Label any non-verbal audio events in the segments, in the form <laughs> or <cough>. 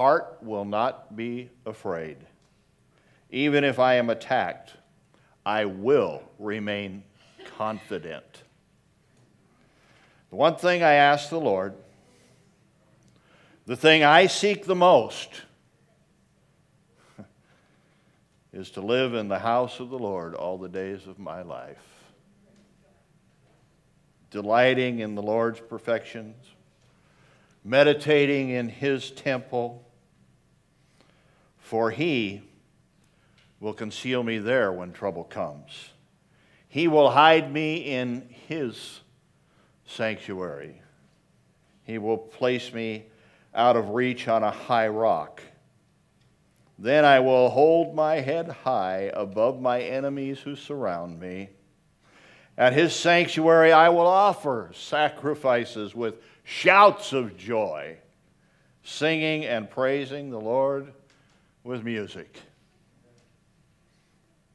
heart will not be afraid. Even if I am attacked, I will remain confident. The one thing I ask the Lord, the thing I seek the most, <laughs> is to live in the house of the Lord all the days of my life, delighting in the Lord's perfections, meditating in his temple, for he will conceal me there when trouble comes. He will hide me in his sanctuary. He will place me out of reach on a high rock. Then I will hold my head high above my enemies who surround me. At his sanctuary I will offer sacrifices with shouts of joy, singing and praising the Lord with music.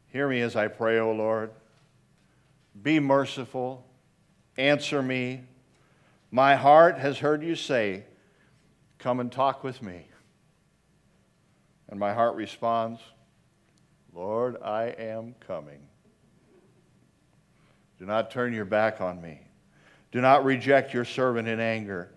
Hear me as I pray, O Lord. Be merciful. Answer me. My heart has heard you say, Come and talk with me. And my heart responds, Lord, I am coming. Do not turn your back on me. Do not reject your servant in anger.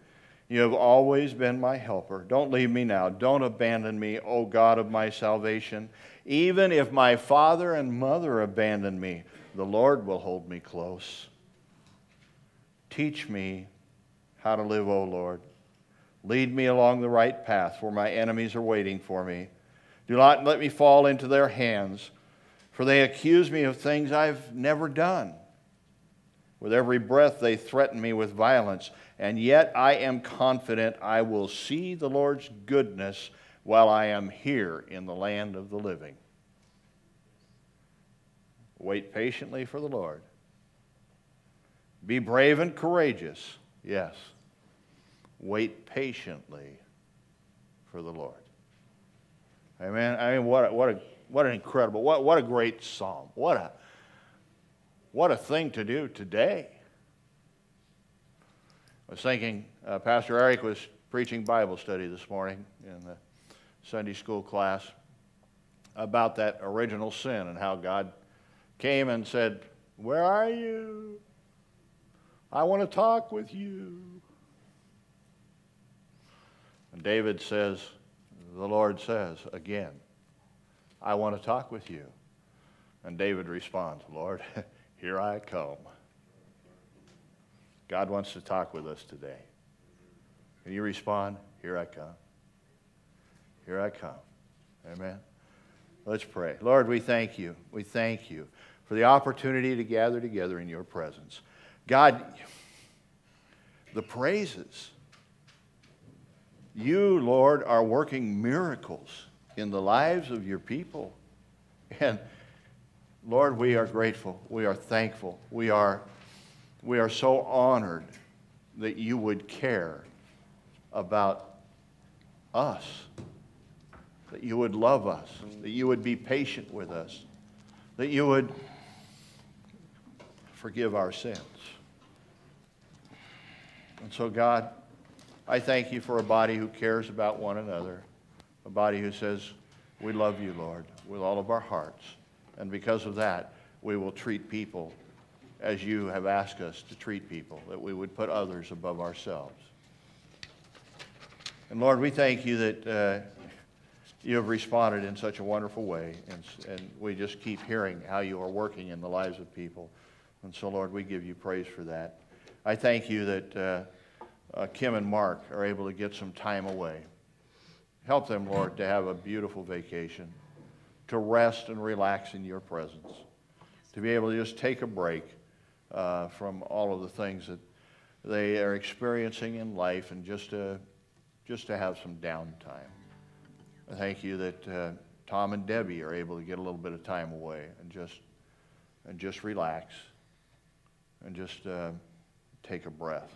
You have always been my helper. Don't leave me now. Don't abandon me, O God of my salvation. Even if my father and mother abandon me, the Lord will hold me close. Teach me how to live, O Lord. Lead me along the right path, for my enemies are waiting for me. Do not let me fall into their hands, for they accuse me of things I've never done. With every breath, they threaten me with violence, and yet I am confident I will see the Lord's goodness while I am here in the land of the living. Wait patiently for the Lord. Be brave and courageous, yes. Wait patiently for the Lord. Amen. I mean, what a, what a, what an incredible, what, what a great psalm. What a, what a thing to do today. I was thinking, uh, Pastor Eric was preaching Bible study this morning in the Sunday school class about that original sin and how God came and said, Where are you? I want to talk with you. And David says, the Lord says again, I want to talk with you. And David responds, Lord, <laughs> here I come. God wants to talk with us today. Can you respond? Here I come. Here I come. Amen. Let's pray. Lord, we thank you. We thank you for the opportunity to gather together in your presence. God, the praises you, Lord, are working miracles in the lives of your people. And Lord, we are grateful. We are thankful. We are, we are so honored that you would care about us, that you would love us, that you would be patient with us, that you would forgive our sins. And so, God, I thank you for a body who cares about one another, a body who says, We love you, Lord, with all of our hearts. And because of that, we will treat people as you have asked us to treat people, that we would put others above ourselves. And Lord, we thank you that uh, you have responded in such a wonderful way, and, and we just keep hearing how you are working in the lives of people. And so, Lord, we give you praise for that. I thank you that. Uh, uh, Kim and Mark are able to get some time away. Help them, Lord, to have a beautiful vacation, to rest and relax in your presence, to be able to just take a break uh, from all of the things that they are experiencing in life and just to, just to have some downtime. I thank you that uh, Tom and Debbie are able to get a little bit of time away and just, and just relax and just uh, take a breath.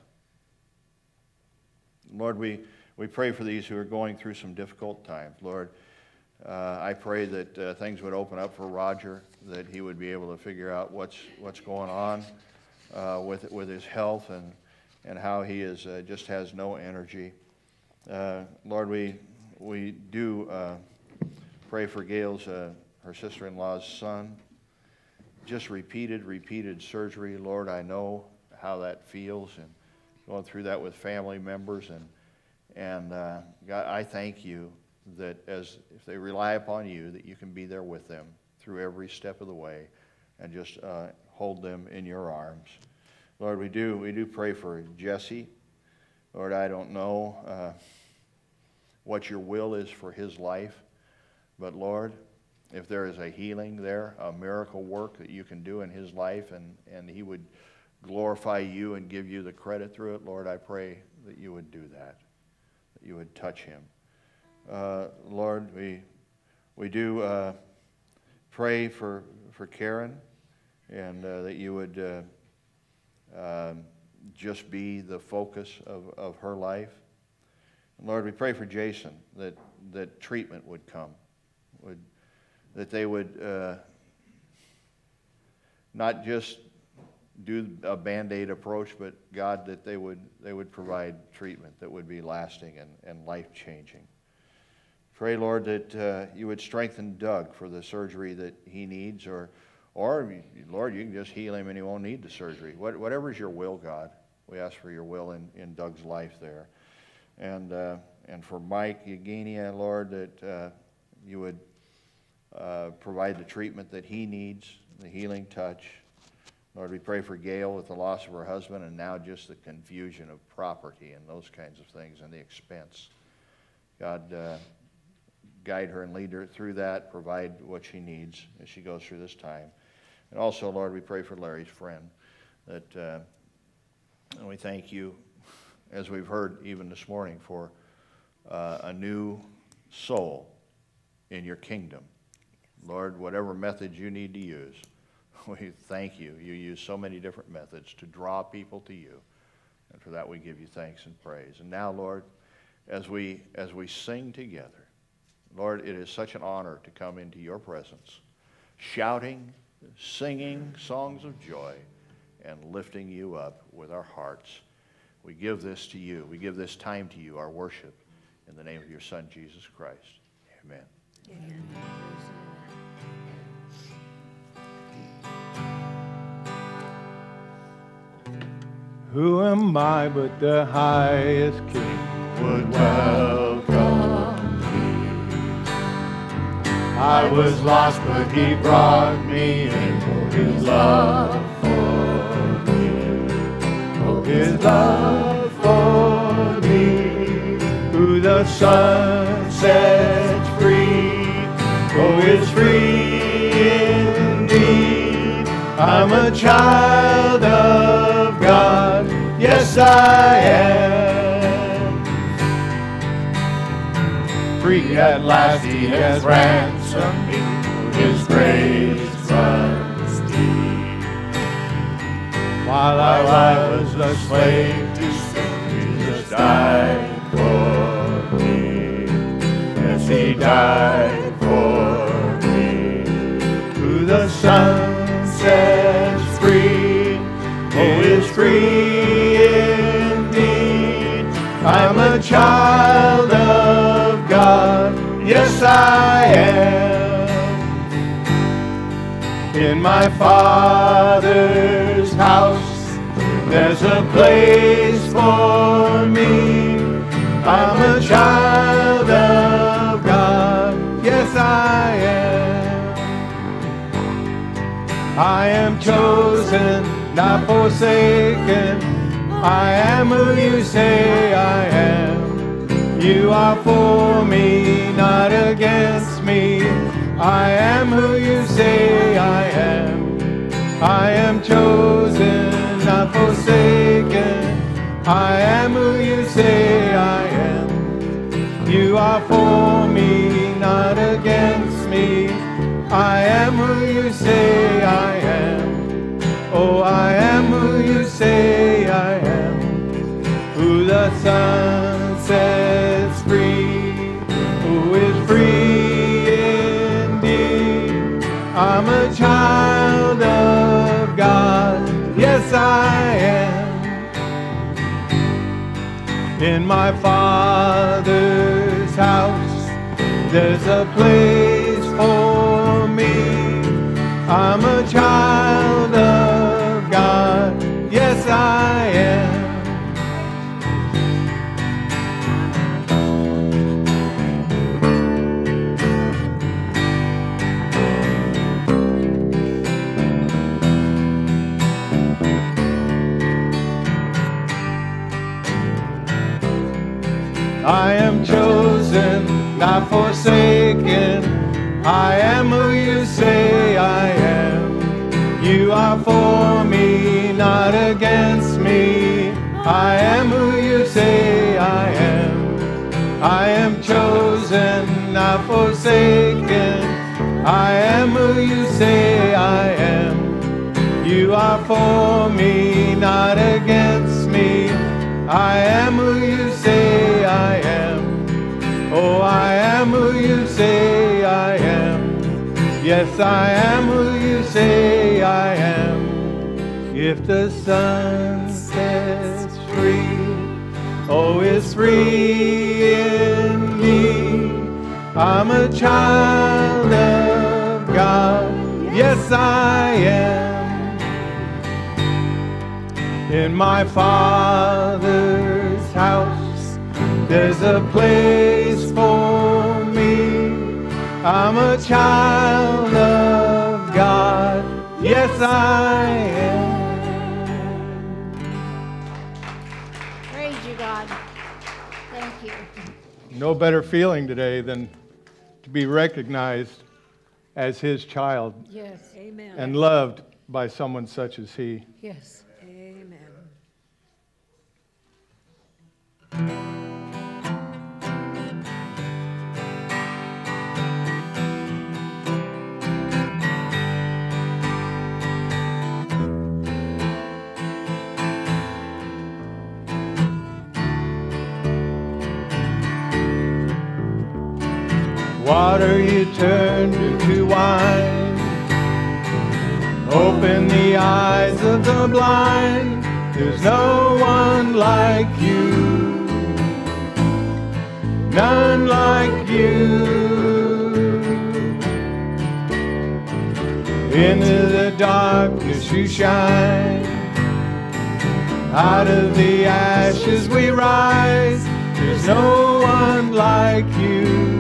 Lord, we, we pray for these who are going through some difficult times. Lord, uh, I pray that uh, things would open up for Roger, that he would be able to figure out what's, what's going on uh, with, with his health and, and how he is, uh, just has no energy. Uh, Lord, we, we do uh, pray for Gail's, uh, her sister in law's son. Just repeated, repeated surgery. Lord, I know how that feels and going through that with family members. And, and uh, God, I thank you that as if they rely upon you, that you can be there with them through every step of the way and just uh, hold them in your arms. Lord, we do, we do pray for Jesse. Lord, I don't know uh, what your will is for his life, but Lord, if there is a healing there, a miracle work that you can do in his life, and, and he would glorify you and give you the credit through it, Lord, I pray that you would do that, that you would touch him. Uh, Lord, we, we do uh, pray for, for Karen and uh, that you would uh, um, just be the focus of, of her life. And Lord, we pray for Jason that, that treatment would come, would, that they would uh, not just do a band-aid approach, but God, that they would, they would provide treatment that would be lasting and, and life-changing. Pray, Lord, that uh, you would strengthen Doug for the surgery that he needs, or, or, Lord, you can just heal him and he won't need the surgery. What, whatever is your will, God, we ask for your will in, in Doug's life there. And, uh, and for Mike Eugenia, Lord, that uh, you would uh, provide the treatment that he needs, the healing touch. Lord, we pray for Gail with the loss of her husband and now just the confusion of property and those kinds of things and the expense. God, uh, guide her and lead her through that, provide what she needs as she goes through this time. And also, Lord, we pray for Larry's friend that, uh, and we thank you, as we've heard even this morning, for uh, a new soul in your kingdom. Lord, whatever methods you need to use, <laughs> we thank you. You use so many different methods to draw people to you. And for that we give you thanks and praise. And now, Lord, as we, as we sing together, Lord, it is such an honor to come into your presence, shouting, singing songs of joy, and lifting you up with our hearts. We give this to you. We give this time to you, our worship, in the name of your Son, Jesus Christ. Amen. Amen. Who am I but the highest king would welcome I was lost, but he brought me in for his love for me. For his love for me. Who the Son sets free, oh, is free indeed. I'm a child of God, yes I am. Free at last he has ransomed me, grace runs deep. While I was a slave to sin, Jesus died for me. Yes, he died for me. Who the Son sets free, oh, is free indeed. I'm a child of God, yes, I am. In my Father's house, there's a place for me. I'm a child of God, yes, I am. I am chosen, not forsaken. I am who you say I am. You are for me, not against me. I am who you say I am. I am chosen, not forsaken. I am who you say I am. You are for me, not against me. I am who you say I am. Oh, I am who you say I am. Who the sun sets I am. In my Father's house there's a place for me. I'm a child chosen, not forsaken. I am who you say I am. You are for me, not against me. I am who you say I am. I am chosen, not forsaken. I am who you say I am. You are for me, not against me. I am who you say. Oh, I am who you say I am. Yes, I am who you say I am. If the sun sets free, oh, it's free in me. I'm a child of God. Yes, I am in my father's house. There's a place. I'm a child of God. Yes, I am. Praise you, God. Thank you. No better feeling today than to be recognized as his child Yes. Amen. and loved by someone such as he. Yes. Amen. Water you turned into wine. Open the eyes of the blind. There's no one like you. None like you. Into the darkness you shine. Out of the ashes we rise. There's no one like you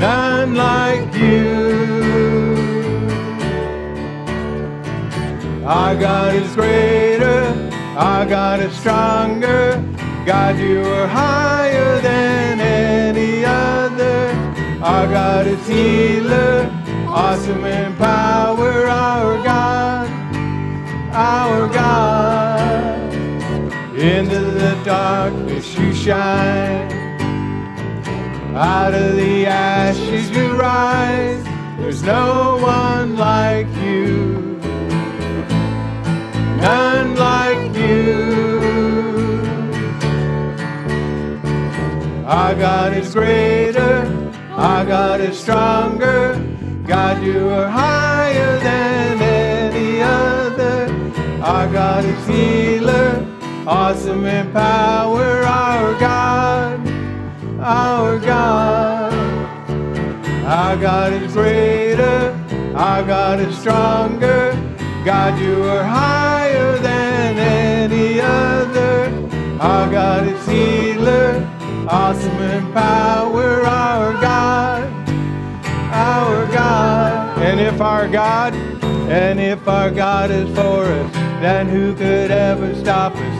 none like you. Our God is greater, our God is stronger. God, you are higher than any other. Our God is healer, awesome in power. Our God, our God. Into the darkness you shine. Out of the ashes you rise. There's no one like you. None like you. Our God is greater. Our God is stronger. God, you are higher than any other. Our God is healer. Awesome in power. Our God God. Our God is greater, our God is stronger. God, you are higher than any other. Our God is healer, awesome in power. Our God, our God. And if our God, and if our God is for us, then who could ever stop us?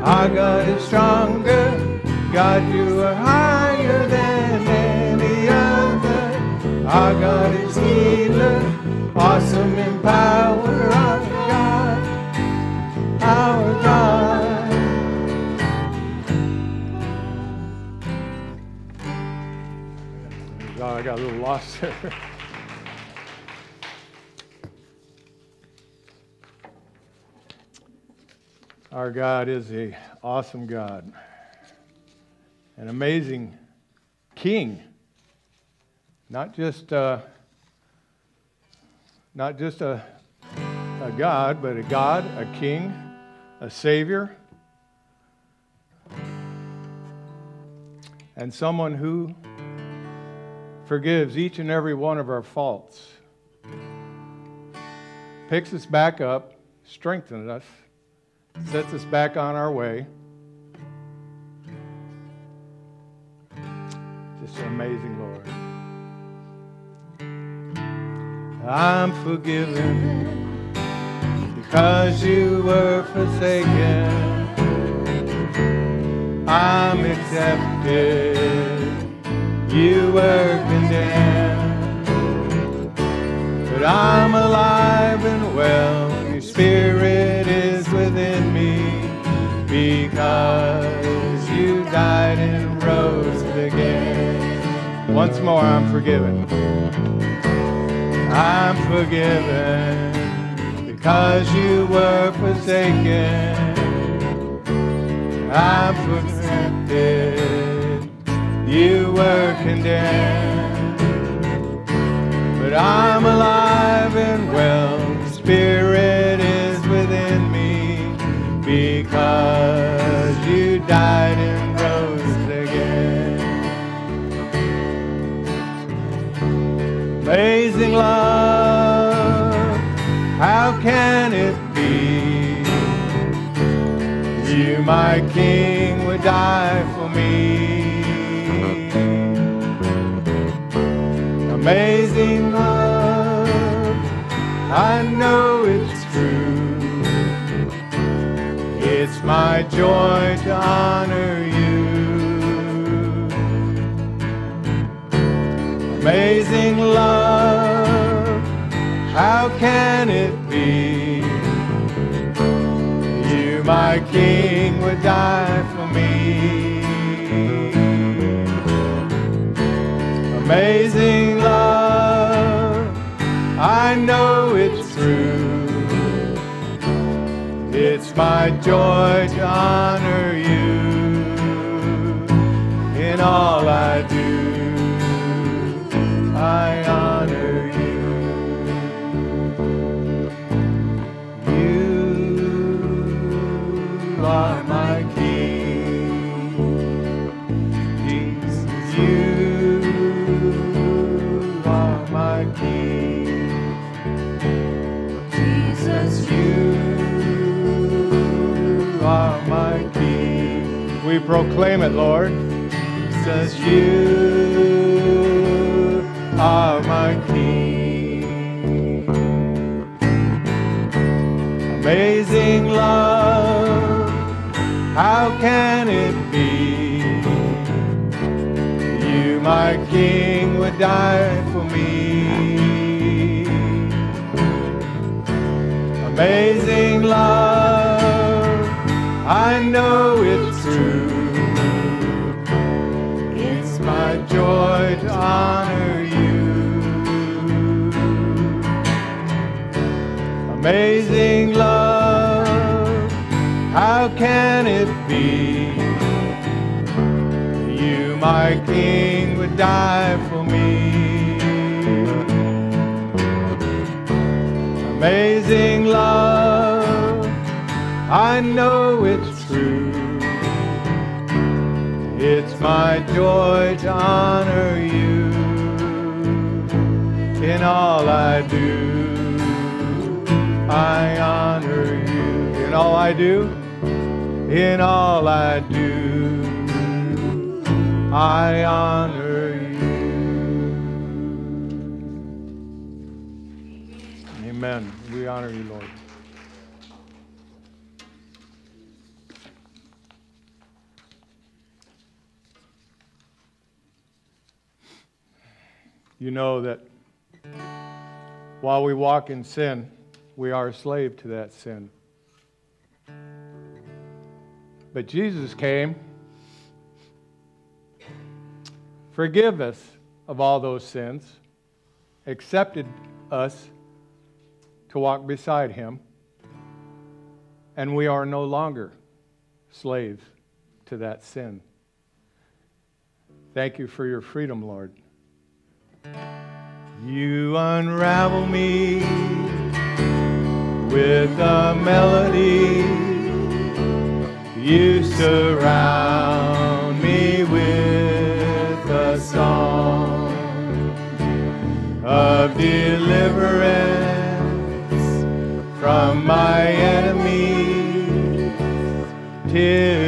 Our God is stronger. God, you are higher than any other. Our God is healer, awesome in power. Our God, our God. I got a little lost there. <laughs> Our God is a awesome God, an amazing King, not just uh, not just a, a God, but a God, a King, a Savior, and someone who forgives each and every one of our faults, picks us back up, strengthens us, sets us back on our way. Just amazing Lord. I'm forgiven because you were forsaken. I'm accepted. You were condemned. But I'm alive and well. Your spirit because you died and rose again. Once more, I'm forgiven. I'm forgiven because you were forsaken. I'm accepted. You were condemned, but I'm alive and well. Spirit because you died and rose again. Amazing love, how can it be? You, my King, would die for me. Amazing love, I know my joy to honor you. Amazing love, how can it be? You, my King, would die for me. Amazing love, I know it's true. It's my joy to honor you in all I do. We proclaim it, Lord. Jesus, you are my King. Amazing love, how can it be? You, my King, would die for me. Amazing love, I know it's honor you. Amazing love, how can it be? You, my King, would die for me. Amazing love, I know it's. It's my joy to honor you in all I do. I honor you in all I do. In all I do, I honor you. Amen. We honor you, Lord. You know that while we walk in sin, we are a slave to that sin. But Jesus came, forgive us of all those sins, accepted us to walk beside him, and we are no longer slaves to that sin. Thank you for your freedom, Lord. You unravel me with a melody. You surround me with a song of deliverance from my enemies till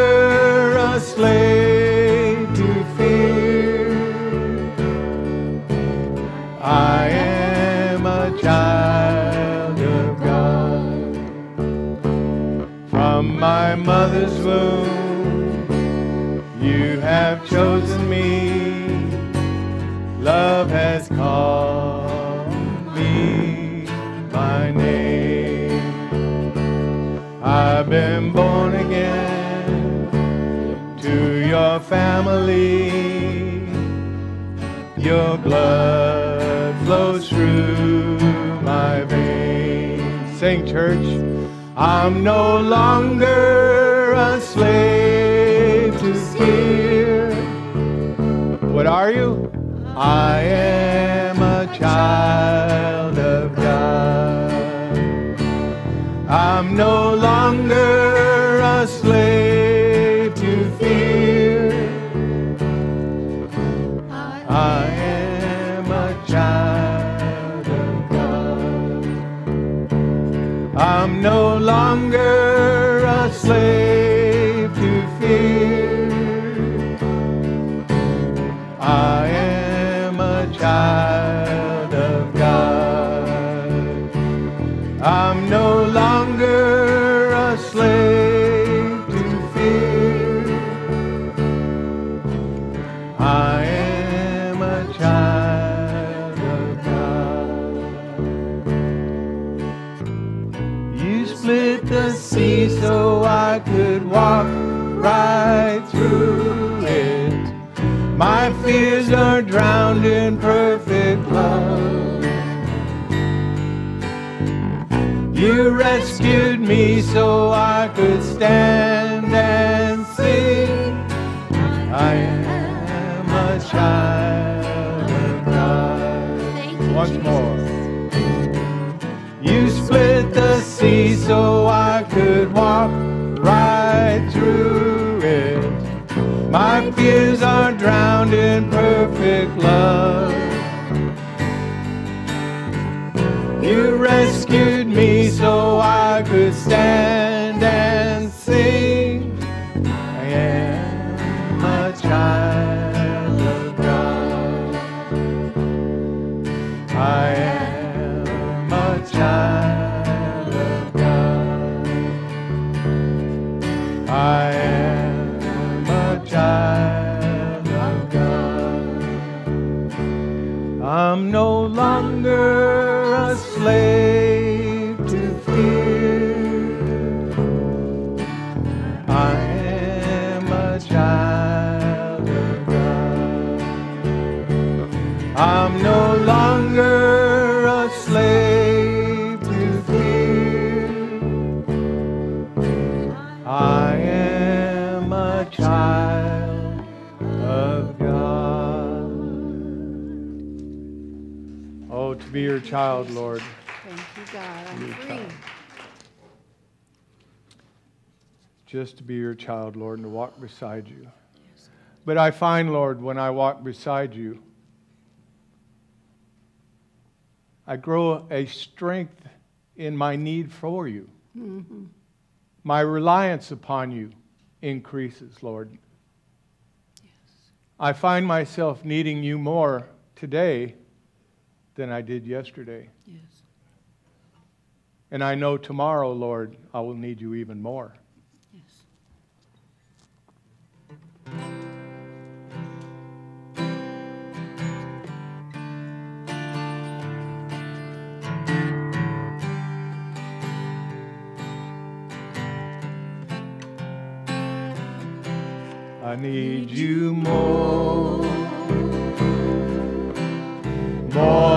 my mother's womb, you have chosen me. Love has called me by name. I've been born again to your family. Your blood flows through my veins. Sing, church. I'm no longer a slave to fear. What are you? I am a child of God. I'm no longer walk right through it. My fears are drowned in perfect love. You rescued me so I could stand and sing. I am a child of God. Once more. You split the sea so I could walk My fears are drowned in perfect love. You rescued me so I could stand to be your child, Lord. Thank you, God. I'm free. child. Just to be your child, Lord, and to walk beside you. But I find, Lord, when I walk beside you, I grow a strength in my need for you. Mm-hmm. My reliance upon you increases, Lord. I find myself needing you more today than I did yesterday. Yes. And I know tomorrow, Lord, I will need you even more. Yes. I need you more, more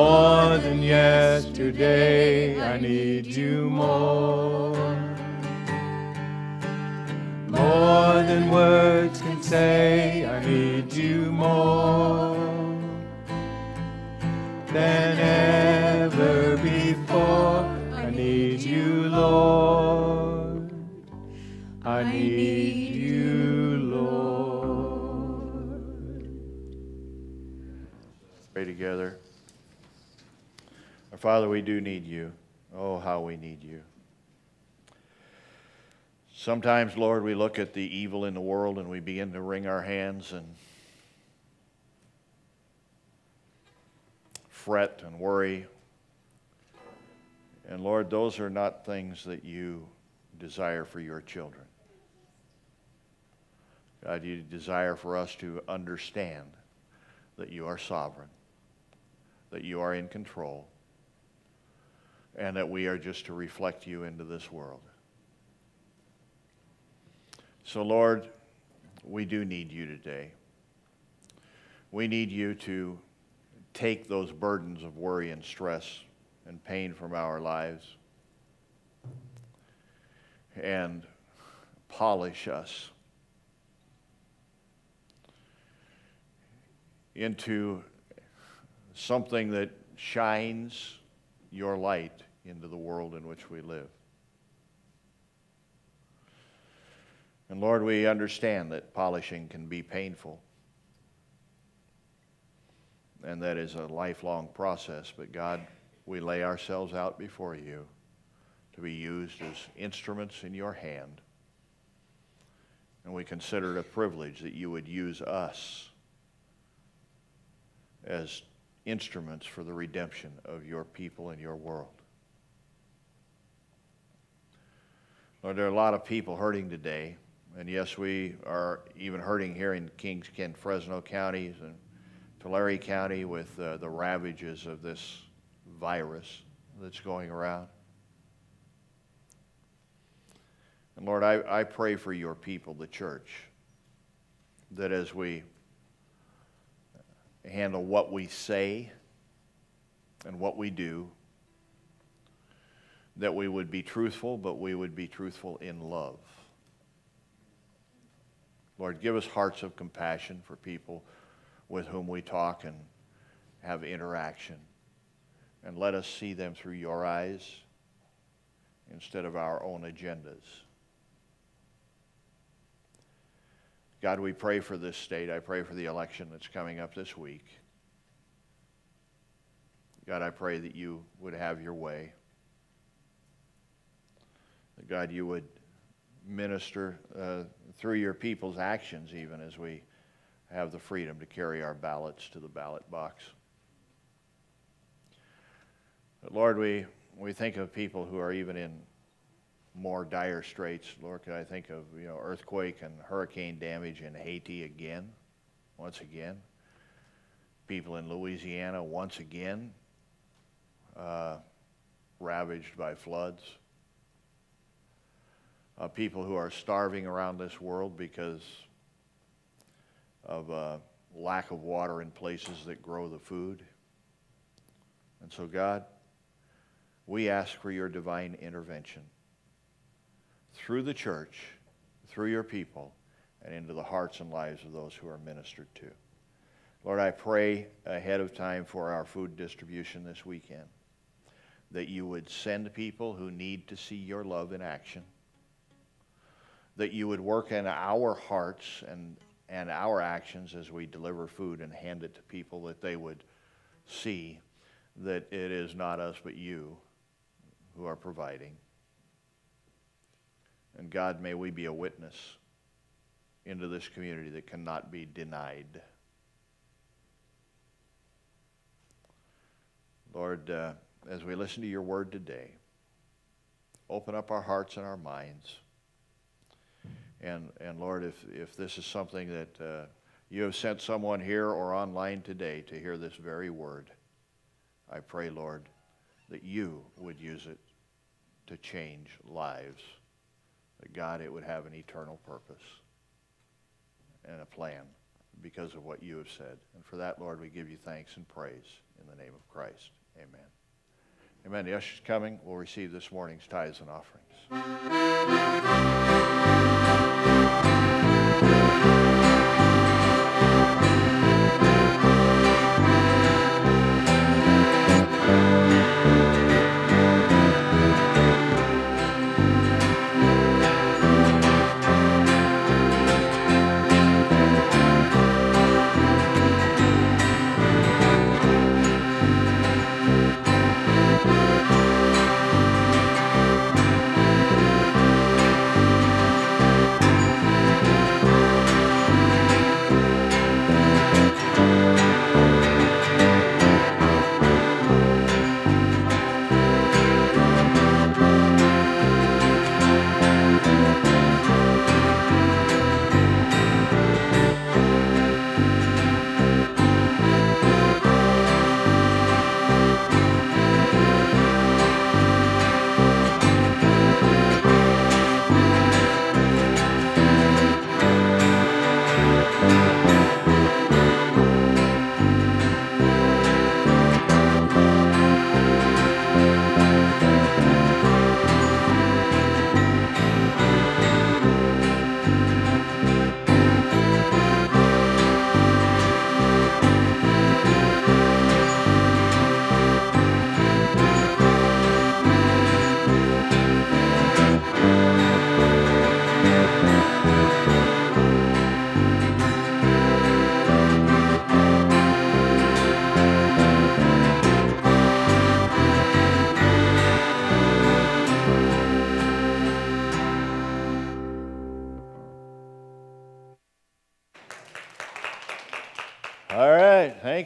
More than yesterday, I need you more. More than words can say, I need you more than Father, we do need you. Oh, how we need you. Sometimes, Lord, we look at the evil in the world and we begin to wring our hands and fret and worry. And Lord, those are not things that you desire for your children. God, you desire for us to understand that you are sovereign, that you are in control, and that we are just to reflect you into this world. So, Lord, we do need you today. We need you to take those burdens of worry and stress and pain from our lives and polish us into something that shines your light into the world in which we live. And Lord, we understand that polishing can be painful. And that is a lifelong process. But God, we lay ourselves out before you to be used as instruments in your hand. And we consider it a privilege that you would use us as instruments for the redemption of your people and your world. Lord, there are a lot of people hurting today. And yes, we are even hurting here in Kings County, Fresno counties and Tulare County with uh, the ravages of this virus that's going around. And Lord, I, I pray for your people, the church, that as we handle what we say and what we do, that we would be truthful, but we would be truthful in love. Lord, give us hearts of compassion for people with whom we talk and have interaction. And let us see them through your eyes instead of our own agendas. God, we pray for this state. I pray for the election that's coming up this week. God, I pray that you would have your way. That God, you would minister uh, through your people's actions, even as we have the freedom to carry our ballots to the ballot box. But Lord, we, we think of people who are even in more dire straits. Lord, could I think of you know earthquake and hurricane damage in Haiti again, once again. People in Louisiana once again uh, ravaged by floods. Uh, people who are starving around this world because of uh, lack of water in places that grow the food. And so, God, we ask for your divine intervention through the church, through your people, and into the hearts and lives of those who are ministered to. Lord, I pray ahead of time for our food distribution this weekend that you would send people who need to see your love in action, that you would work in our hearts and, and our actions as we deliver food and hand it to people, that they would see that it is not us but you who are providing. And God, may we be a witness into this community that cannot be denied. Lord, uh, as we listen to your word today, open up our hearts and our minds. And, and Lord, if, if this is something that uh, you have sent someone here or online today to hear this very word, I pray, Lord, that you would use it to change lives that God, it would have an eternal purpose and a plan because of what you have said. And for that, Lord, we give you thanks and praise in the name of Christ. Amen. Amen. The ushers coming will receive this morning's tithes and offerings.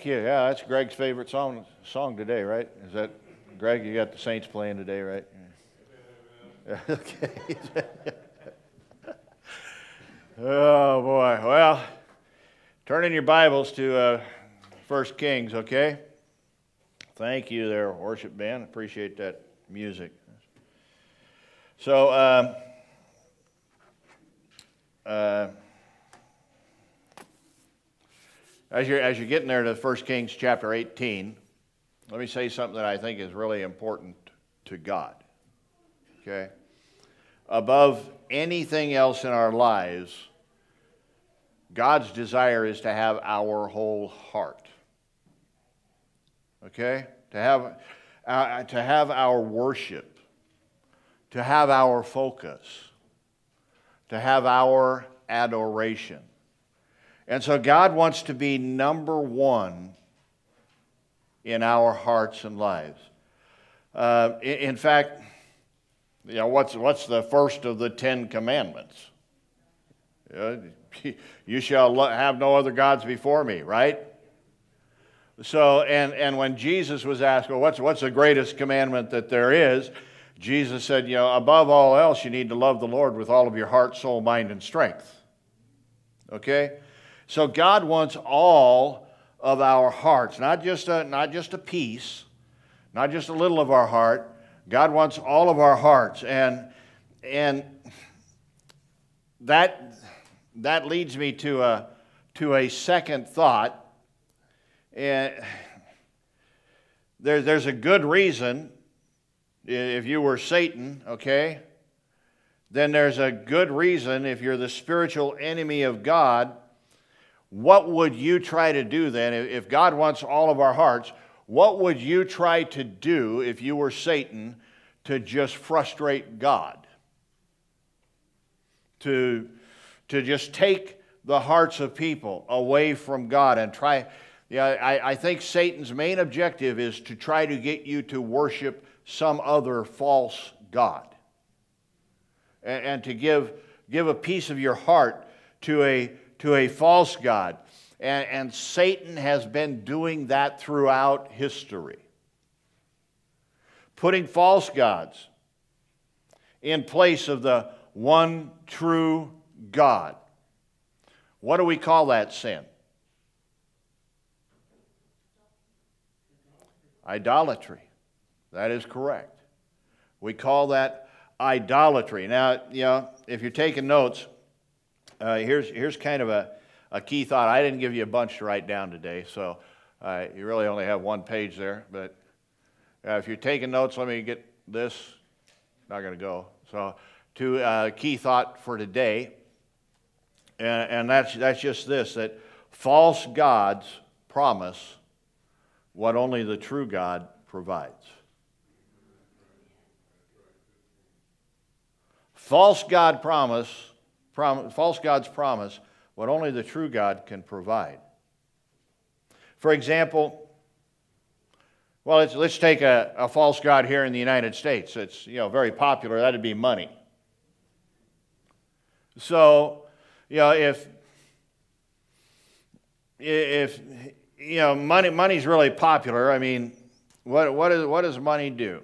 You. Yeah, that's Greg's favorite song song today, right? Is that Greg? You got the Saints playing today, right? <laughs> okay. <laughs> oh boy. Well, turn in your Bibles to uh, First Kings, okay? Thank you, there, worship band. Appreciate that music. So. Um, uh, As you're, as you're getting there to 1 Kings chapter 18, let me say something that I think is really important to God. Okay? Above anything else in our lives, God's desire is to have our whole heart. Okay? To have, uh, to have our worship, to have our focus, to have our adoration. And so God wants to be number one in our hearts and lives. Uh, in, fact, you know, what's, what's the first of the Ten Commandments? <laughs> you shall have no other gods before me, right? So, and, and when Jesus was asked, well, what's, what's the greatest commandment that there is? Jesus said, you know, above all else, you need to love the Lord with all of your heart, soul, mind, and strength. Okay? So God wants all of our hearts, not just a, not just a piece, not just a little of our heart. God wants all of our hearts. And, and that, that leads me to a, to a second thought. And there, there's a good reason, if you were Satan, okay, then there's a good reason, if you're the spiritual enemy of God, what would you try to do then? If God wants all of our hearts, what would you try to do if you were Satan to just frustrate God? To to just take the hearts of people away from God and try. Yeah, I, I think Satan's main objective is to try to get you to worship some other false God and, and to give, give a piece of your heart to a, to a false God. And, and Satan has been doing that throughout history. Putting false gods in place of the one true God. What do we call that sin? Idolatry. That is correct. We call that idolatry. Now, you know, if you're taking notes, uh, here's, here's kind of a, a key thought. I didn't give you a bunch to write down today, so uh, you really only have one page there. But uh, if you're taking notes, let me get this. Not going to go. So, to uh, key thought for today and, and that's, that's just this that false gods promise what only the true God provides. False God promise, false gods promise what only the true God can provide. For example, well, let's, let's take a, a false god here in the United States. It's you know very popular. That'd be money. So you know, if if you know money money's really popular, I mean, what what, is, what does money do?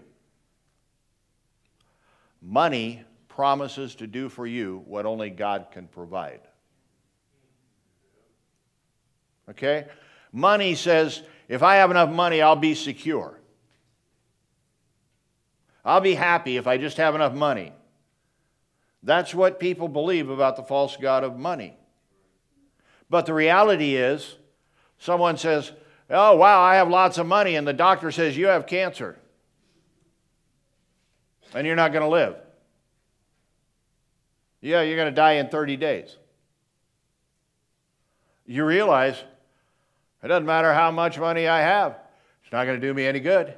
Money promises to do for you what only God can provide. Okay? Money says, if I have enough money, I'll be secure. I'll be happy if I just have enough money. That's what people believe about the false God of money. But the reality is, someone says, Oh, wow, I have lots of money, and the doctor says you have cancer and you're not going to live. Yeah, you're going to die in 30 days. You realize it doesn't matter how much money I have, it's not going to do me any good.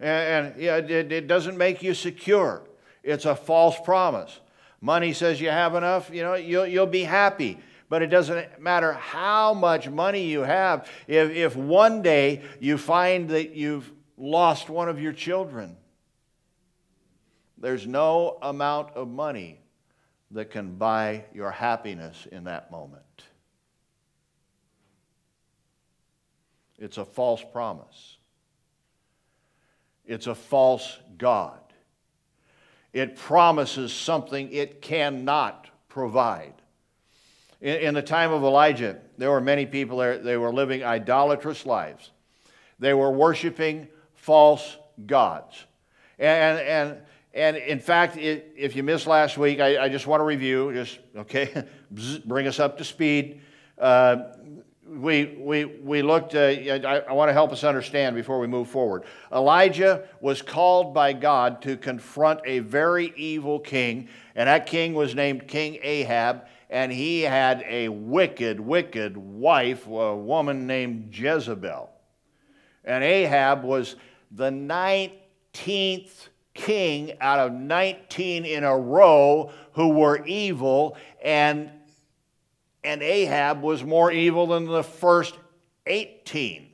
And, and yeah, it, it doesn't make you secure. It's a false promise. Money says you have enough, you know, you'll, you'll be happy. But it doesn't matter how much money you have. If, if one day you find that you've lost one of your children, there's no amount of money that can buy your happiness in that moment. It's a false promise. It's a false God. It promises something it cannot provide. In, in, the time of Elijah, there were many people there, they were living idolatrous lives. They were worshiping false gods. And, and and in fact, it, if you missed last week, I, I, just want to review, just, okay, <laughs> bring us up to speed. Uh, we, we, we looked, uh, I, I want to help us understand before we move forward. Elijah was called by God to confront a very evil king, and that king was named King Ahab, and he had a wicked, wicked wife, a woman named Jezebel. And Ahab was the 19th king out of 19 in a row who were evil, and, and Ahab was more evil than the first 18.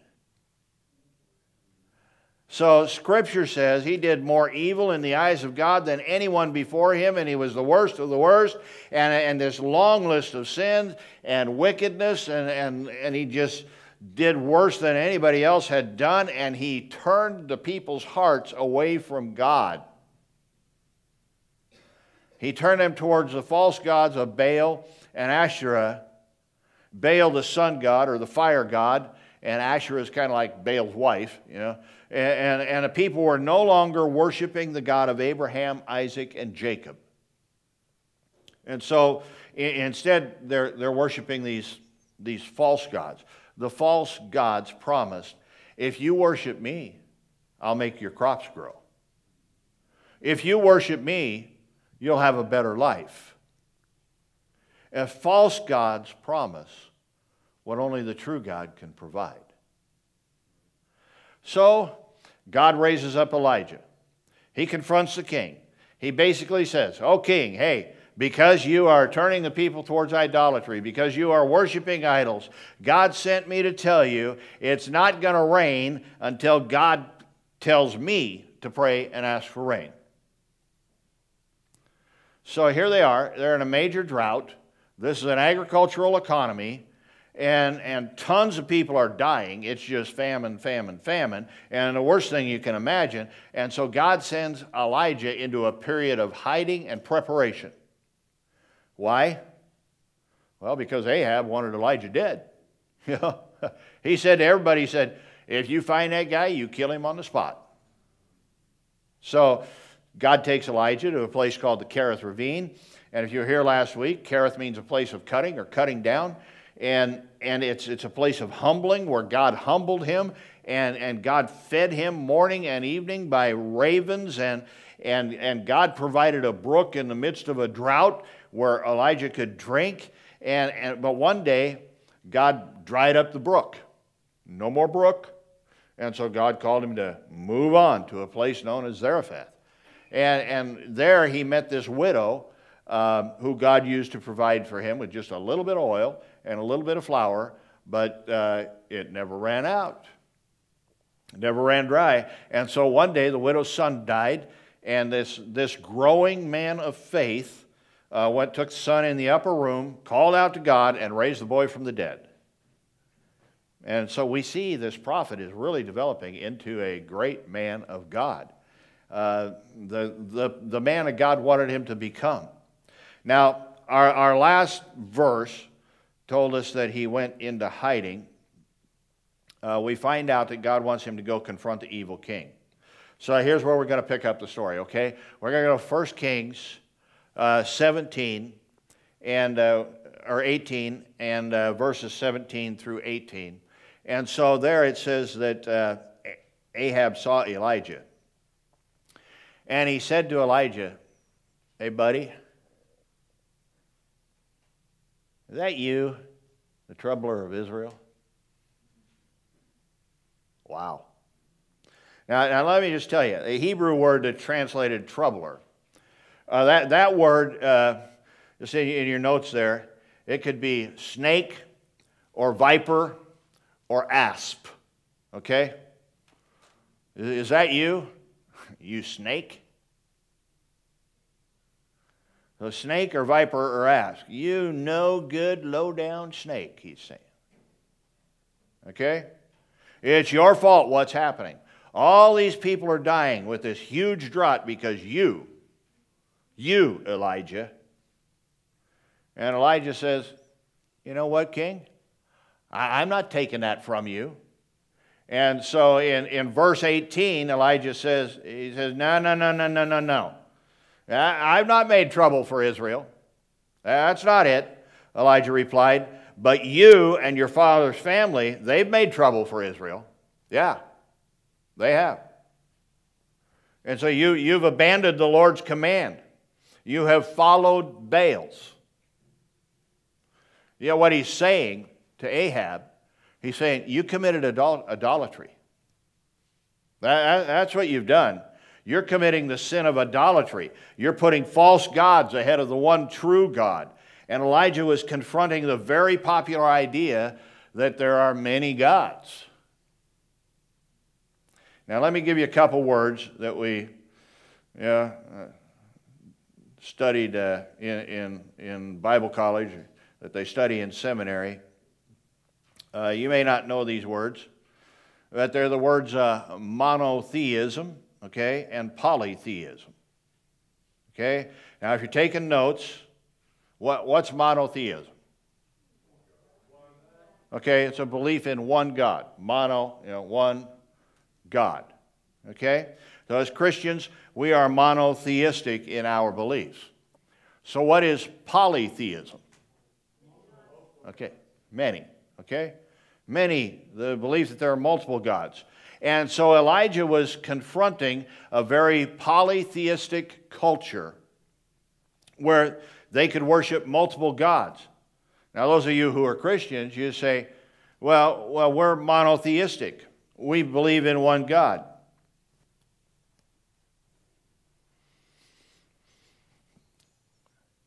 So Scripture says he did more evil in the eyes of God than anyone before him, and he was the worst of the worst. And, and this long list of sins and wickedness, and, and, and he just did worse than anybody else had done, and he turned the people's hearts away from God. He turned them towards the false gods of Baal and Asherah. Baal, the sun god or the fire god, and Asherah is kind of like Baal's wife, you know. And, and, and the people were no longer worshiping the God of Abraham, Isaac, and Jacob. And so instead, they're, they're worshiping these, these false gods the false gods promised, if you worship me, I'll make your crops grow. If you worship me, you'll have a better life. If false gods promise what only the true God can provide. So, God raises up Elijah. He confronts the king. He basically says, Oh, king, hey, because you are turning the people towards idolatry, because you are worshiping idols. God sent me to tell you it's not going to rain until God tells me to pray and ask for rain. So here they are. They're in a major drought. This is an agricultural economy. And, and tons of people are dying. It's just famine, famine, famine. And the worst thing you can imagine. And so God sends Elijah into a period of hiding and preparation. Why? Well, because Ahab wanted Elijah dead. <laughs> He said to everybody, he said, if you find that guy, you kill him on the spot. So God takes Elijah to a place called the Kerith Ravine. And if you were here last week, Kerith means a place of cutting or cutting down. And, and it's, it's a place of humbling where God humbled him and, and God fed him morning and evening by ravens. And, and, and God provided a brook in the midst of a drought where Elijah could drink. And, and, but one day, God dried up the brook. No more brook. And so God called him to move on to a place known as Zarephath. And, and there he met this widow um, who God used to provide for him with just a little bit of oil and a little bit of flour, but uh, it never ran out. It never ran dry. And so one day the widow's son died, and this, this growing man of faith uh, went, took the son in the upper room, called out to God, and raised the boy from the dead. And so we see this prophet is really developing into a great man of God. Uh, the, the, the man of God wanted him to become. Now, our, our last verse told us that he went into hiding. Uh, we find out that God wants him to go confront the evil king. So here's where we're going to pick up the story, okay? We're going to go to 1 Kings uh, 17 and uh, or 18 and uh, verses 17 through 18. And so there it says that uh, Ahab saw Elijah. And he said to Elijah, Hey, buddy, is that you, the troubler of Israel? Wow. Now, now let me just tell you the Hebrew word that translated troubler uh, that, that word, uh, just in, in your notes there, it could be snake or viper or asp. Okay? Is that you? <laughs> You snake? So, snake or viper or asp. You no good, low down snake, he's saying. Okay? It's your fault what's happening. All these people are dying with this huge drought because you you, Elijah. And Elijah says, You know what, King? I, am not taking that from you. And so in, in verse 18, Elijah says, He says, No, no, no, no, no, no, no. I've not made trouble for Israel. That's not it, Elijah replied. But you and your father's family, they've made trouble for Israel. Yeah, they have. And so you, you've abandoned the Lord's command. You have followed Baals. You know what he's saying to Ahab? He's saying, You committed idolatry. That, that's what you've done. You're committing the sin of idolatry. You're putting false gods ahead of the one true God. And Elijah was confronting the very popular idea that there are many gods. Now, let me give you a couple words that we yeah, uh, studied uh, in, in, in Bible college, that they study in seminary. Uh, you may not know these words, but they're the words uh, monotheism, okay, and polytheism. Okay? Now, if you're taking notes, what, what's monotheism? Okay, it's a belief in one God. Mono, you know, one God. Okay? So, as Christians, we are monotheistic in our beliefs. So, what is polytheism? Okay, many. Okay? Many, the belief that there are multiple gods. And so Elijah was confronting a very polytheistic culture where they could worship multiple gods. Now, those of you who are Christians, you say, well, well, we're monotheistic. We believe in one God.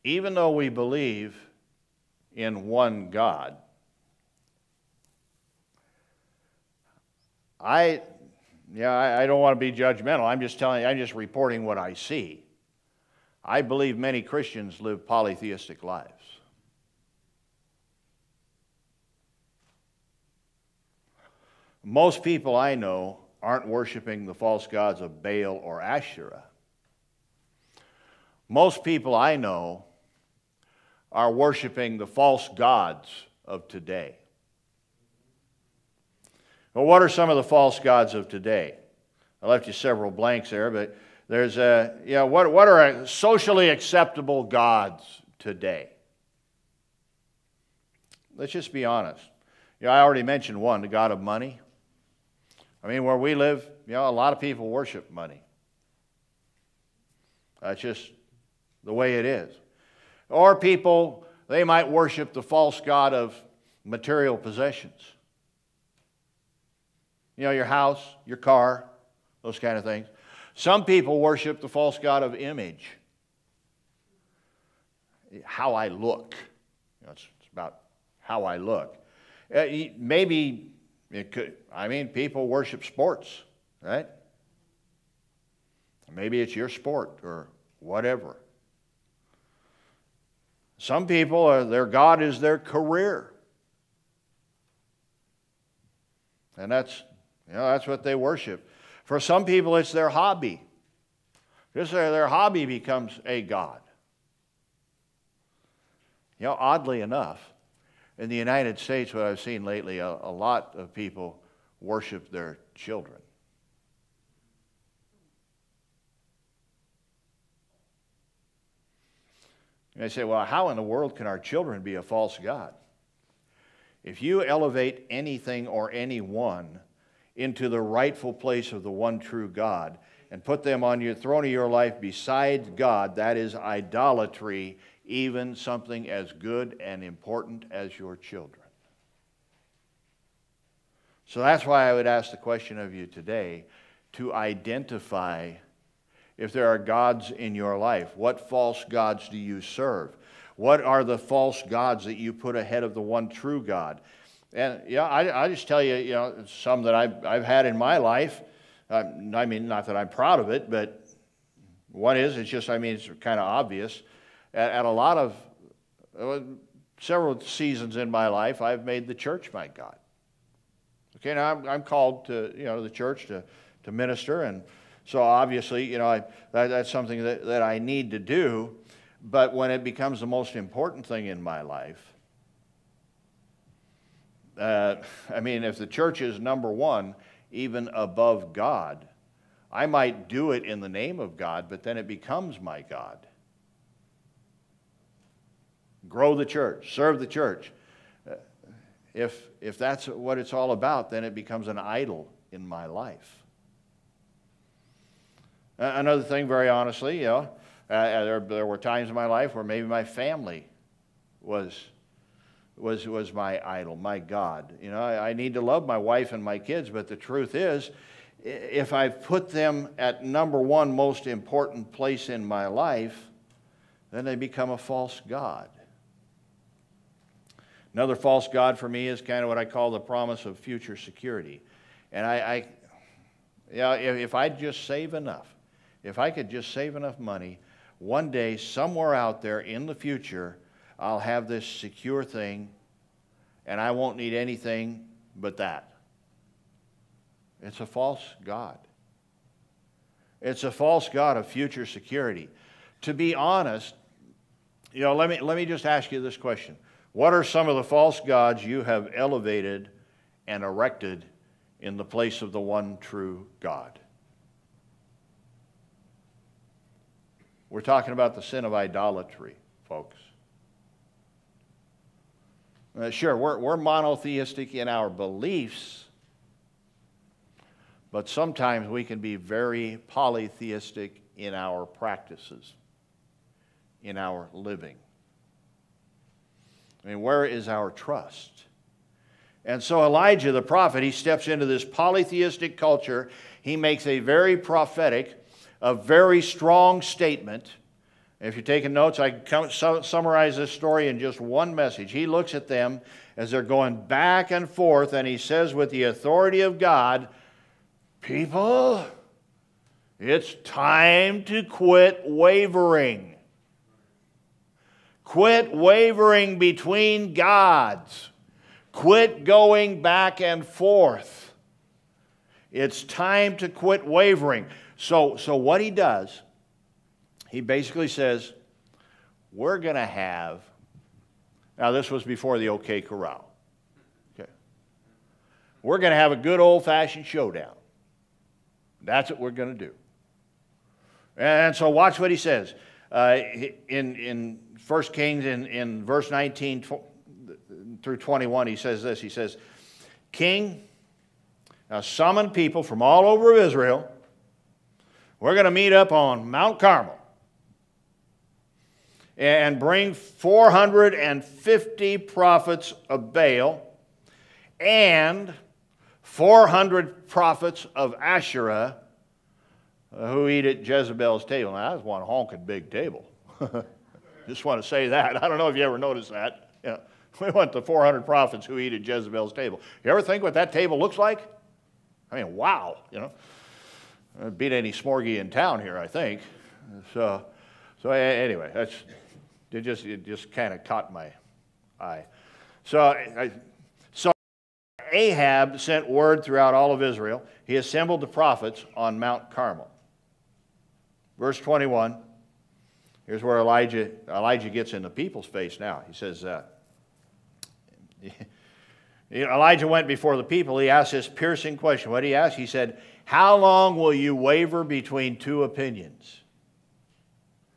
Even though we believe in one God, I, yeah, I, I don't want to be judgmental. I'm just telling you, I'm just reporting what I see. I believe many Christians live polytheistic lives. Most people I know aren't worshiping the false gods of Baal or Asherah. Most people I know are worshiping the false gods of today. Well, what are some of the false gods of today? I left you several blanks there, but there's a, you know, what, what are socially acceptable gods today? Let's just be honest. You know, I already mentioned one, the God of money. I mean, where we live, you know, a lot of people worship money. That's just the way it is. Or people, they might worship the false God of material possessions you know, your house, your car, those kind of things. Some people worship the false god of image. How I look. You know, it's, it's, about how I look. Uh, maybe it could, I mean, people worship sports, right? Maybe it's your sport or whatever. Some people, are, their God is their career. And that's you know, that's what they worship. For some people, it's their hobby. Just their, their hobby becomes a God. You know, oddly enough, in the United States, what I've seen lately, a, a lot of people worship their children. And they say, well, how in the world can our children be a false God? If you elevate anything or anyone into the rightful place of the one true God and put them on your throne of your life beside God, that is idolatry, even something as good and important as your children. So that's why I would ask the question of you today to identify if there are gods in your life. What false gods do you serve? What are the false gods that you put ahead of the one true God? And yeah, I, I just tell you, you know, some that I've, I've had in my life. I mean, not that I'm proud of it, but one is, it's just, I mean, it's kind of obvious. At, at a lot of, uh, several seasons in my life, I've made the church my God. Okay, now I'm, I'm called to, you know, the church to, to minister, and so obviously, you know, I, that, that's something that, that I need to do. But when it becomes the most important thing in my life, uh, I mean, if the church is number one, even above God, I might do it in the name of God, but then it becomes my God. Grow the church, serve the church. Uh, if, if that's what it's all about, then it becomes an idol in my life. Another thing, very honestly, you know, uh, uh, there, there were times in my life where maybe my family was, was, was my idol, my God. You know, I, I need to love my wife and my kids, but the truth is, if I put them at number one most important place in my life, then they become a false God. Another false God for me is kind of what I call the promise of future security. And I, I yeah, if, if I just save enough, if I could just save enough money, one day, somewhere out there in the future, I'll have this secure thing and I won't need anything but that. It's a false God. It's a false God of future security. To be honest, you know, let me, let me just ask you this question. What are some of the false gods you have elevated and erected in the place of the one true God? We're talking about the sin of idolatry, folks. Uh, sure, we're, we're monotheistic in our beliefs, but sometimes we can be very polytheistic in our practices, in our living. I mean, where is our trust? And so Elijah the prophet, he steps into this polytheistic culture. He makes a very prophetic a very strong statement. If you're taking notes, I can summarize this story in just one message. He looks at them as they're going back and forth, and he says, with the authority of God, People, it's time to quit wavering. Quit wavering between gods. Quit going back and forth. It's time to quit wavering. So, so what he does, he basically says, we're going to have, now this was before the OK Corral. Okay. We're going to have a good old fashioned showdown. That's what we're going to do. And so watch what he says. Uh, in, in 1 Kings, in, in verse 19 through 21, he says this. He says, King, now summon people from all over Israel we're going to meet up on Mount Carmel and bring 450 prophets of Baal and 400 prophets of Asherah uh, who eat at Jezebel's table. Now, that's one honking big table. <laughs> Just want to say that. I don't know if you ever noticed that. <laughs> We went to 400 prophets who eat at Jezebel's table. You ever think what that table looks like? I mean, wow, you know. Uh, beat any smorgy in town here, I think. So, so anyway, that's it. Just it just kind of caught my eye. So, I, so Ahab sent word throughout all of Israel. He assembled the prophets on Mount Carmel. Verse 21. Here's where Elijah Elijah gets in the people's face. Now he says. Uh, <laughs> Elijah went before the people. He asked this piercing question. What did he ask? He said, how long will you waver between two opinions?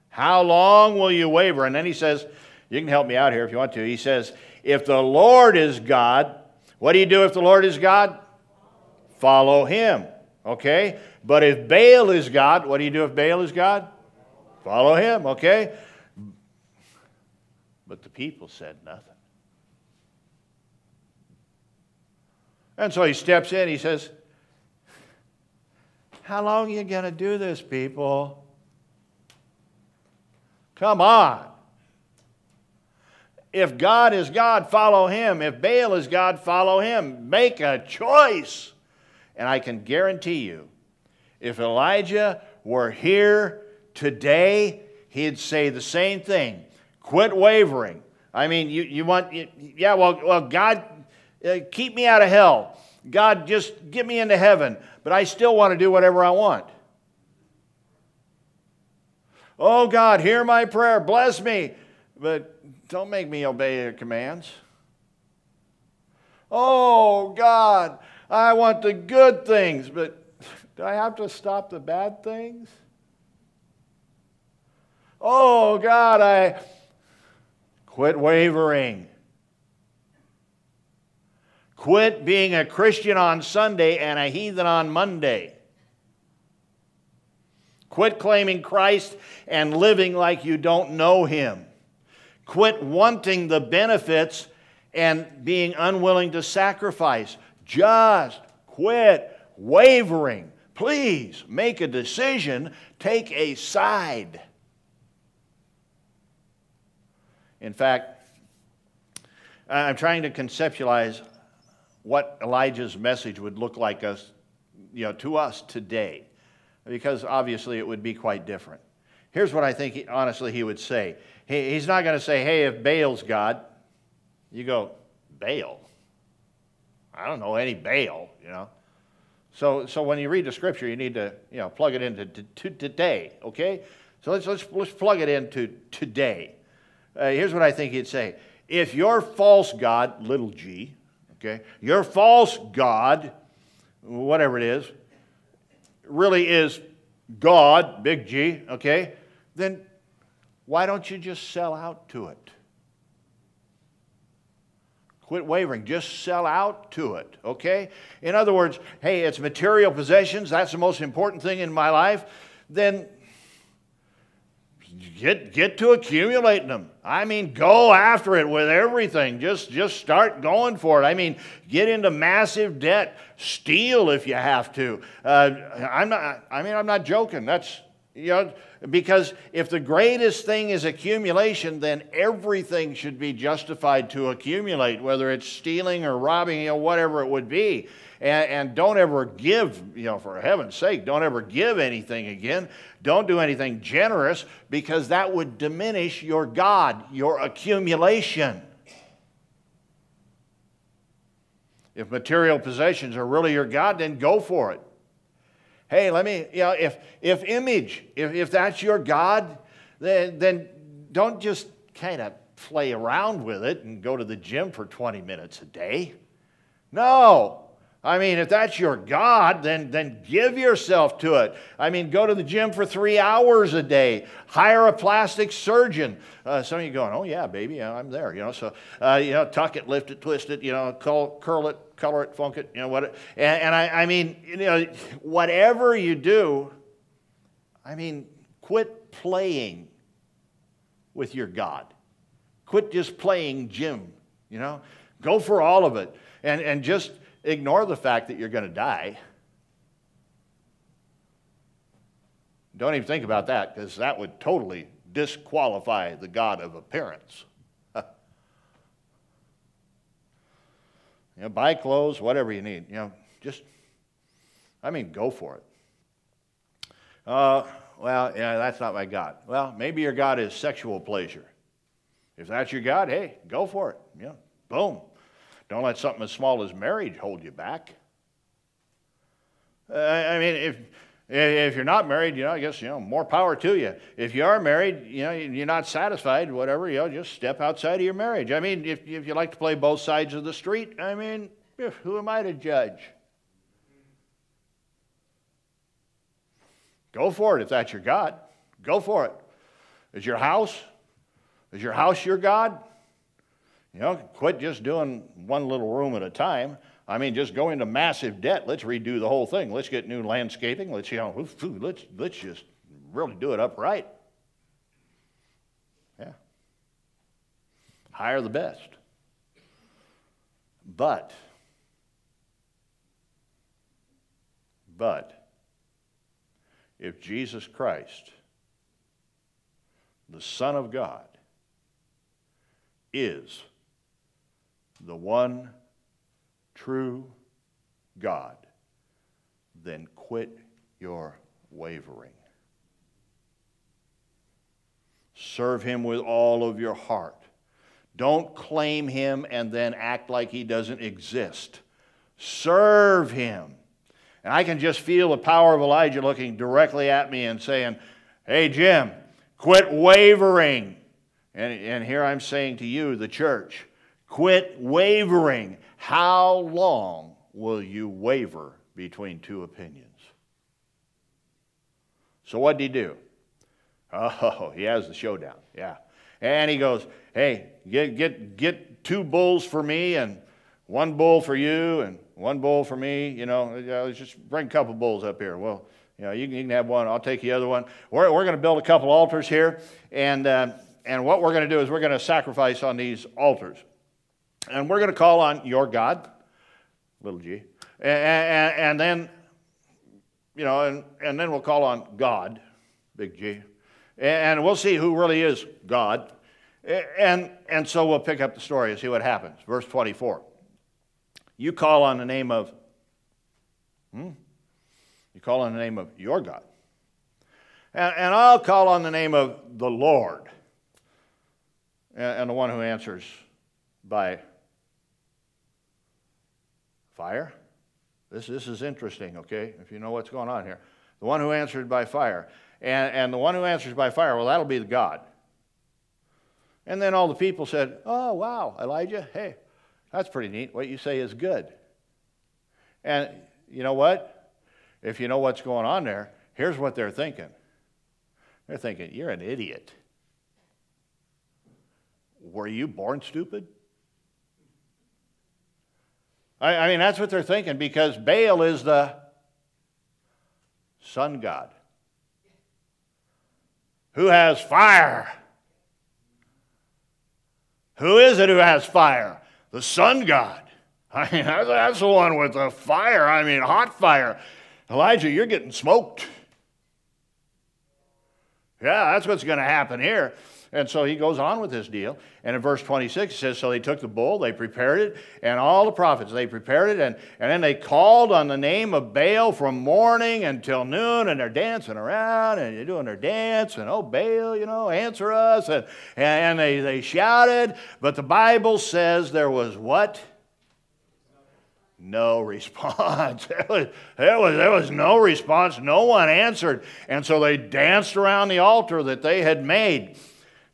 How long will you waver? And then he says, You can help me out here if you want to. He says, If the Lord is God, what do you do if the Lord is God? Follow him. Okay? But if Baal is God, what do you do if Baal is God? Follow him. Okay? But the people said nothing. And so he steps in, he says, how long are you going to do this, people? Come on. If God is God, follow him. If Baal is God, follow him. Make a choice. And I can guarantee you, if Elijah were here today, he'd say the same thing. Quit wavering. I mean, you, you want, yeah, well, well God, uh, keep me out of hell. God, just get me into heaven but I still want to do whatever I want. Oh God, hear my prayer, bless me, but don't make me obey your commands. Oh God, I want the good things, but Do I have to stop the bad things? Oh, God, I quit wavering. Quit being a Christian on Sunday and a heathen on Monday. Quit claiming Christ and living like you don't know Him. Quit wanting the benefits and being unwilling to sacrifice. Just quit wavering. Please make a decision, take a side. In fact, I'm trying to conceptualize what Elijah's message would look like us, you know, to us today, because obviously it would be quite different. Here's what I think, he, honestly, he would say. He, he's not going to say, hey, if Baal's God, you go, Baal? I don't know any Baal, you know. So, so when you read the scripture, you need to, you know, plug it into to, to today, okay? So let's, let's, let's plug it into today. Uh, here's what I think he'd say. If your false God, little g, okay, your false God, whatever it is, really is God, big G, okay, then why don't you just sell out to it? Quit wavering. Just sell out to it, okay? In other words, hey, it's material possessions. That's the most important thing in my life. Then get, get to accumulating them. I mean, go after it with everything. Just, just start going for it. I mean, get into massive debt. Steal if you have to. Uh, I'm not, I mean, I'm not joking. That's, you know, because if the greatest thing is accumulation, then everything should be justified to accumulate, whether it's stealing or robbing, you know, whatever it would be. And, and, don't ever give, you know, for heaven's sake, don't ever give anything again. Don't do anything generous because that would diminish your God, your accumulation. If material possessions are really your God, then go for it. Hey, let me, you know, if, if image, if, if that's your God, then, then don't just kind of play around with it and go to the gym for 20 minutes a day. No. I mean, if that's your God, then, then give yourself to it. I mean, go to the gym for three hours a day. Hire a plastic surgeon. Uh, some of you going, oh, yeah, baby, I'm there. You know, so, uh, you know, tuck it, lift it, twist it, you know, curl, curl it, color it, funk it, you know, what. And, and I, I mean, you know, whatever you do, I mean, quit playing with your God. Quit just playing gym, you know. Go for all of it. And, and just ignore the fact that you're going to die. Don't even think about that because that would totally disqualify the God of appearance. You know, buy clothes, whatever you need. You know, just, I mean, go for it. Uh, well, yeah, that's not my God. Well, maybe your God is sexual pleasure. If that's your God, hey, go for it. Yeah, boom. Don't let something as small as marriage hold you back. Uh, I mean, if if you're not married, you know, I guess, you know, more power to you. If you are married, you know, you're not satisfied, whatever, you know, just step outside of your marriage. I mean, if, if you like to play both sides of the street, I mean, who am I to judge? Go for it if that's your God. Go for it. Is your house? Is your house your God? You know, quit just doing one little room at a time. I mean, just go into massive debt. Let's redo the whole thing. Let's get new landscaping. Let's, you know, let's, let's just really do it upright. Yeah. Hire the best. But, but, if Jesus Christ, the Son of God, is the one true God, then quit your wavering. Serve him with all of your heart. Don't claim him and then act like he doesn't exist. Serve him. And I can just feel the power of Elijah looking directly at me and saying, Hey, Jim, quit wavering. And, and here I'm saying to you, the church, quit wavering. How long will you waver between two opinions? So what did he do? Oh, <laughs> he has the showdown. Yeah. And he goes, hey, get, get, get two bulls for me and one bull for you and one bull for me. You know, just bring a couple bulls up here. Well, you know, you can, you can have one. I'll take the other one. We're, we're going to build a couple altars here. And, uh, and what we're going to do is we're going to sacrifice on these altars. And we're going to call on your God, little g. And, and, and then, you know, and, and then we'll call on God, big G. And we'll see who really is God. And, and so we'll pick up the story and see what happens. Verse 24. You call on the name of, hmm? You call on the name of your God. And, and I'll call on the name of the Lord. And, and the one who answers by fire. This, this is interesting, okay, if you know what's going on here. The one who answered by fire. And, and the one who answers by fire, well, that'll be the God. And then all the people said, Oh, wow, Elijah, hey, that's pretty neat. What you say is good. And you know what? If you know what's going on there, here's what they're thinking. They're thinking, You're an idiot. Were you born stupid? I, I mean, that's what they're thinking because Baal is the sun god who has fire. Who is it who has fire? The sun god. <laughs> I mean, that's the one with the fire. I mean, hot fire. Elijah, you're getting smoked. Yeah, that's what's going to happen here. And so he goes on with this deal. And in verse 26, it says, So they took the bull, they prepared it, and all the prophets, they prepared it, and, and then they called on the name of Baal from morning until noon, and they're dancing around, and they're doing their dance, and oh, Baal, you know, answer us. And, and they, they shouted. But the Bible says there was what? no response. <laughs> there, was, there, was, there was no response. No one answered. And so they danced around the altar that they had made.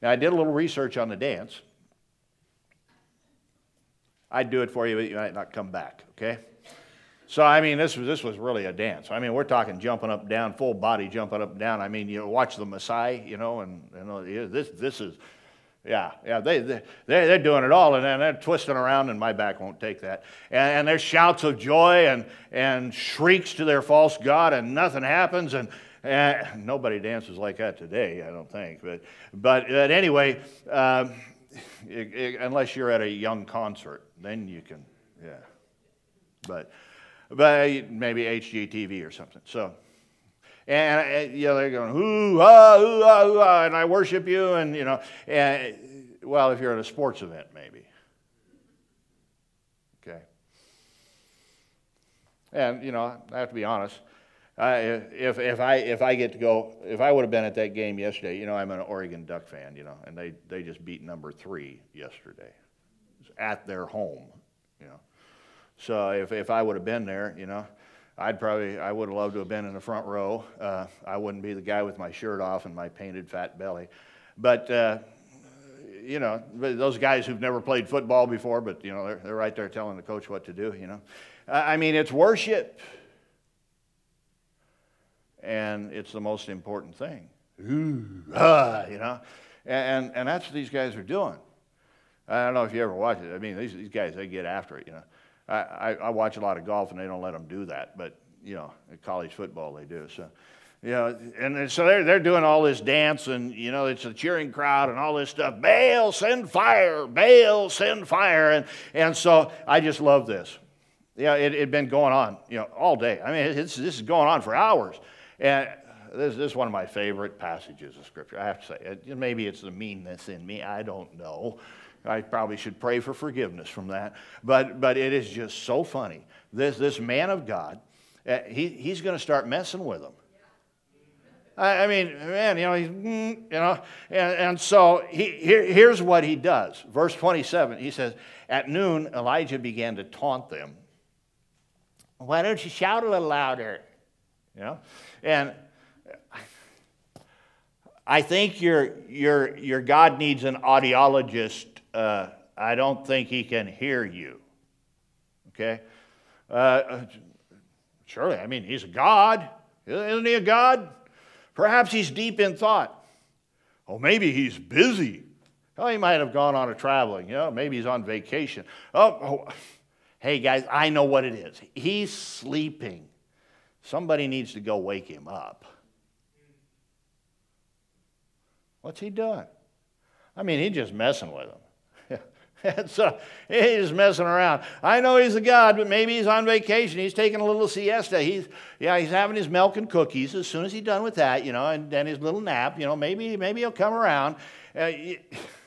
Now, I did a little research on the dance. I'd do it for you, but you might not come back, okay? So, I mean, this was, this was really a dance. I mean, we're talking jumping up down, full body jumping up down. I mean, you watch the Maasai, you know, and, and this, this is, yeah, yeah, they, they, they're doing it all, and then they're twisting around, and my back won't take that. And, and there's shouts of joy and, and shrieks to their false God, and nothing happens. And, and nobody dances like that today, I don't think. But, but, but anyway, um, it, it, unless you're at a young concert, then you can, yeah. But, but uh, maybe HGTV or something. So, and, and you know, they're going, hoo ha, hoo and I worship you, and, you know, and, well, if you're at a sports event, maybe. Okay. And, you know, I have to be honest. If, if, I, if I get to go, if I would have been at that game yesterday, you know, I'm an Oregon Duck fan, you know, and they, they just beat number three yesterday at their home, you know. So if, if I would have been there, you know, I'd probably, I would have loved to have been in the front row. Uh, I wouldn't be the guy with my shirt off and my painted fat belly. But, uh, you know, those guys who've never played football before, but, you know, they're, they're right there telling the coach what to do, you know. I mean, it's worship and it's the most important thing. Ooh, ah, you know, and, and that's what these guys are doing. I don't know if you ever watch it. I mean, these, these guys, they get after it, you know. I, I, I watch a lot of golf, and they don't let them do that, but, you know, at college football, they do. So, you know, and so they're, they're doing all this dance, and, you know, it's a cheering crowd and all this stuff. Baal, send fire! Baal, send fire! And, and so I just love this. Yeah, it had been going on, you know, all day. I mean, this is going on for hours. And this, this, is one of my favorite passages of Scripture. I have to say, maybe it's the meanness in me. I don't know. I probably should pray for forgiveness from that. But, but it is just so funny. This, this man of God, uh, he, he's going to start messing with them. I, I mean, man, you know, he's, mm, you know, and, and so he, here, here's what he does. Verse 27, he says, At noon, Elijah began to taunt them. Why don't you shout a little louder? You know? And I think your, your, your God needs an audiologist. Uh, I don't think he can hear you. Okay? Uh, surely, I mean, he's a God. Isn't he a God? Perhaps he's deep in thought. Oh, maybe he's busy. Oh, he might have gone on a traveling. You know, maybe he's on vacation. Oh, oh, hey guys, I know what it is. He's sleeping. Somebody needs to go wake him up. What's he doing? I mean, he's just messing with him. <laughs> so he's messing around. I know he's a God, but maybe he's on vacation. He's taking a little siesta. He's yeah, he's having his milk and cookies. As soon as he's done with that, you know, and then his little nap, you know, maybe maybe he'll come around. Uh,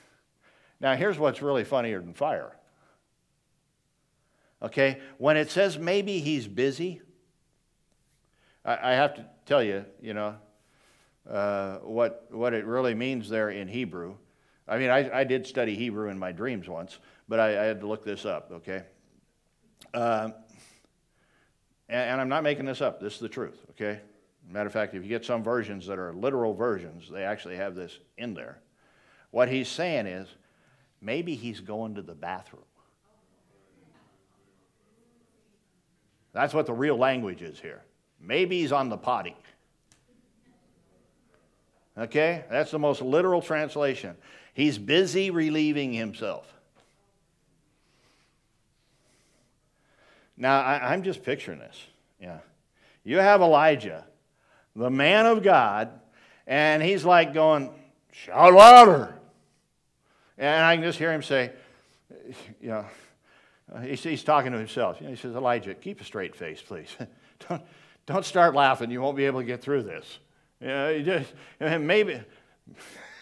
<laughs> now here's what's really funnier than fire. Okay, when it says maybe he's busy, I, have to tell you, you know, uh, what, what it really means there in Hebrew. I mean, I, I did study Hebrew in my dreams once, but I, I had to look this up, okay? Uh, and, and, I'm not making this up. This is the truth, okay? Matter of fact, if you get some versions that are literal versions, they actually have this in there. What he's saying is maybe he's going to the bathroom. That's what the real language is here. Maybe he's on the potty. Okay? That's the most literal translation. He's busy relieving himself. Now, I, am just picturing this. Yeah. You have Elijah, the man of God, and he's like going, shout louder. And I can just hear him say, you know, he's, he's talking to himself. You know, he says, Elijah, keep a straight face, please. <laughs> don't, don't start laughing. You won't be able to get through this. You know, you just, maybe,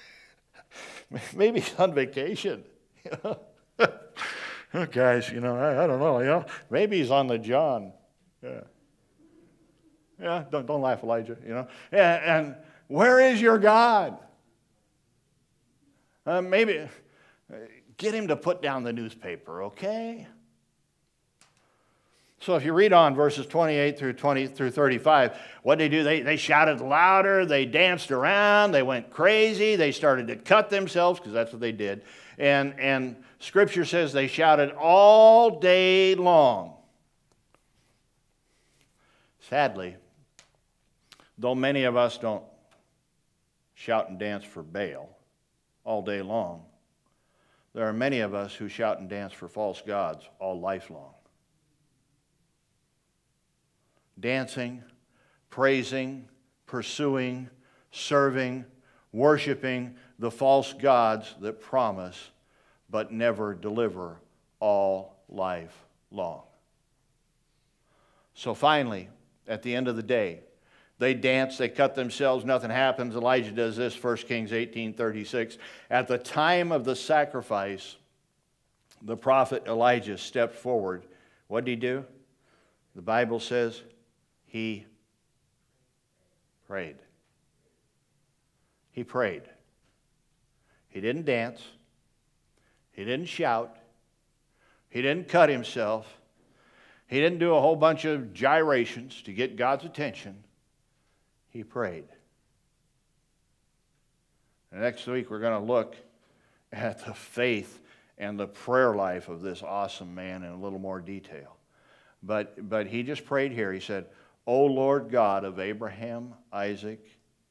<laughs> maybe he's on vacation. You know? <laughs> oh, guys, you know, I, I, don't know. You know, maybe he's on the John. Yeah. Yeah, don't, don't laugh, Elijah, you know. Yeah, and where is your God? Uh, maybe get him to put down the newspaper, okay? So if you read on verses 28 through 20 through 35, what they do? They, they shouted louder, they danced around, they went crazy, they started to cut themselves, because that's what they did. And, and scripture says they shouted all day long. Sadly, though many of us don't shout and dance for Baal all day long, there are many of us who shout and dance for false gods all life long dancing, praising, pursuing, serving, worshiping the false gods that promise but never deliver all life long. So finally, at the end of the day, they dance, they cut themselves, nothing happens. Elijah does this, 1 Kings 18 36. At the time of the sacrifice, the prophet Elijah stepped forward. What did he do? The Bible says he prayed. He prayed. He didn't dance. He didn't shout. He didn't cut himself. He didn't do a whole bunch of gyrations to get God's attention. He prayed. And next week, we're going to look at the faith and the prayer life of this awesome man in a little more detail. But, but he just prayed here. He said, O Lord God of Abraham, Isaac,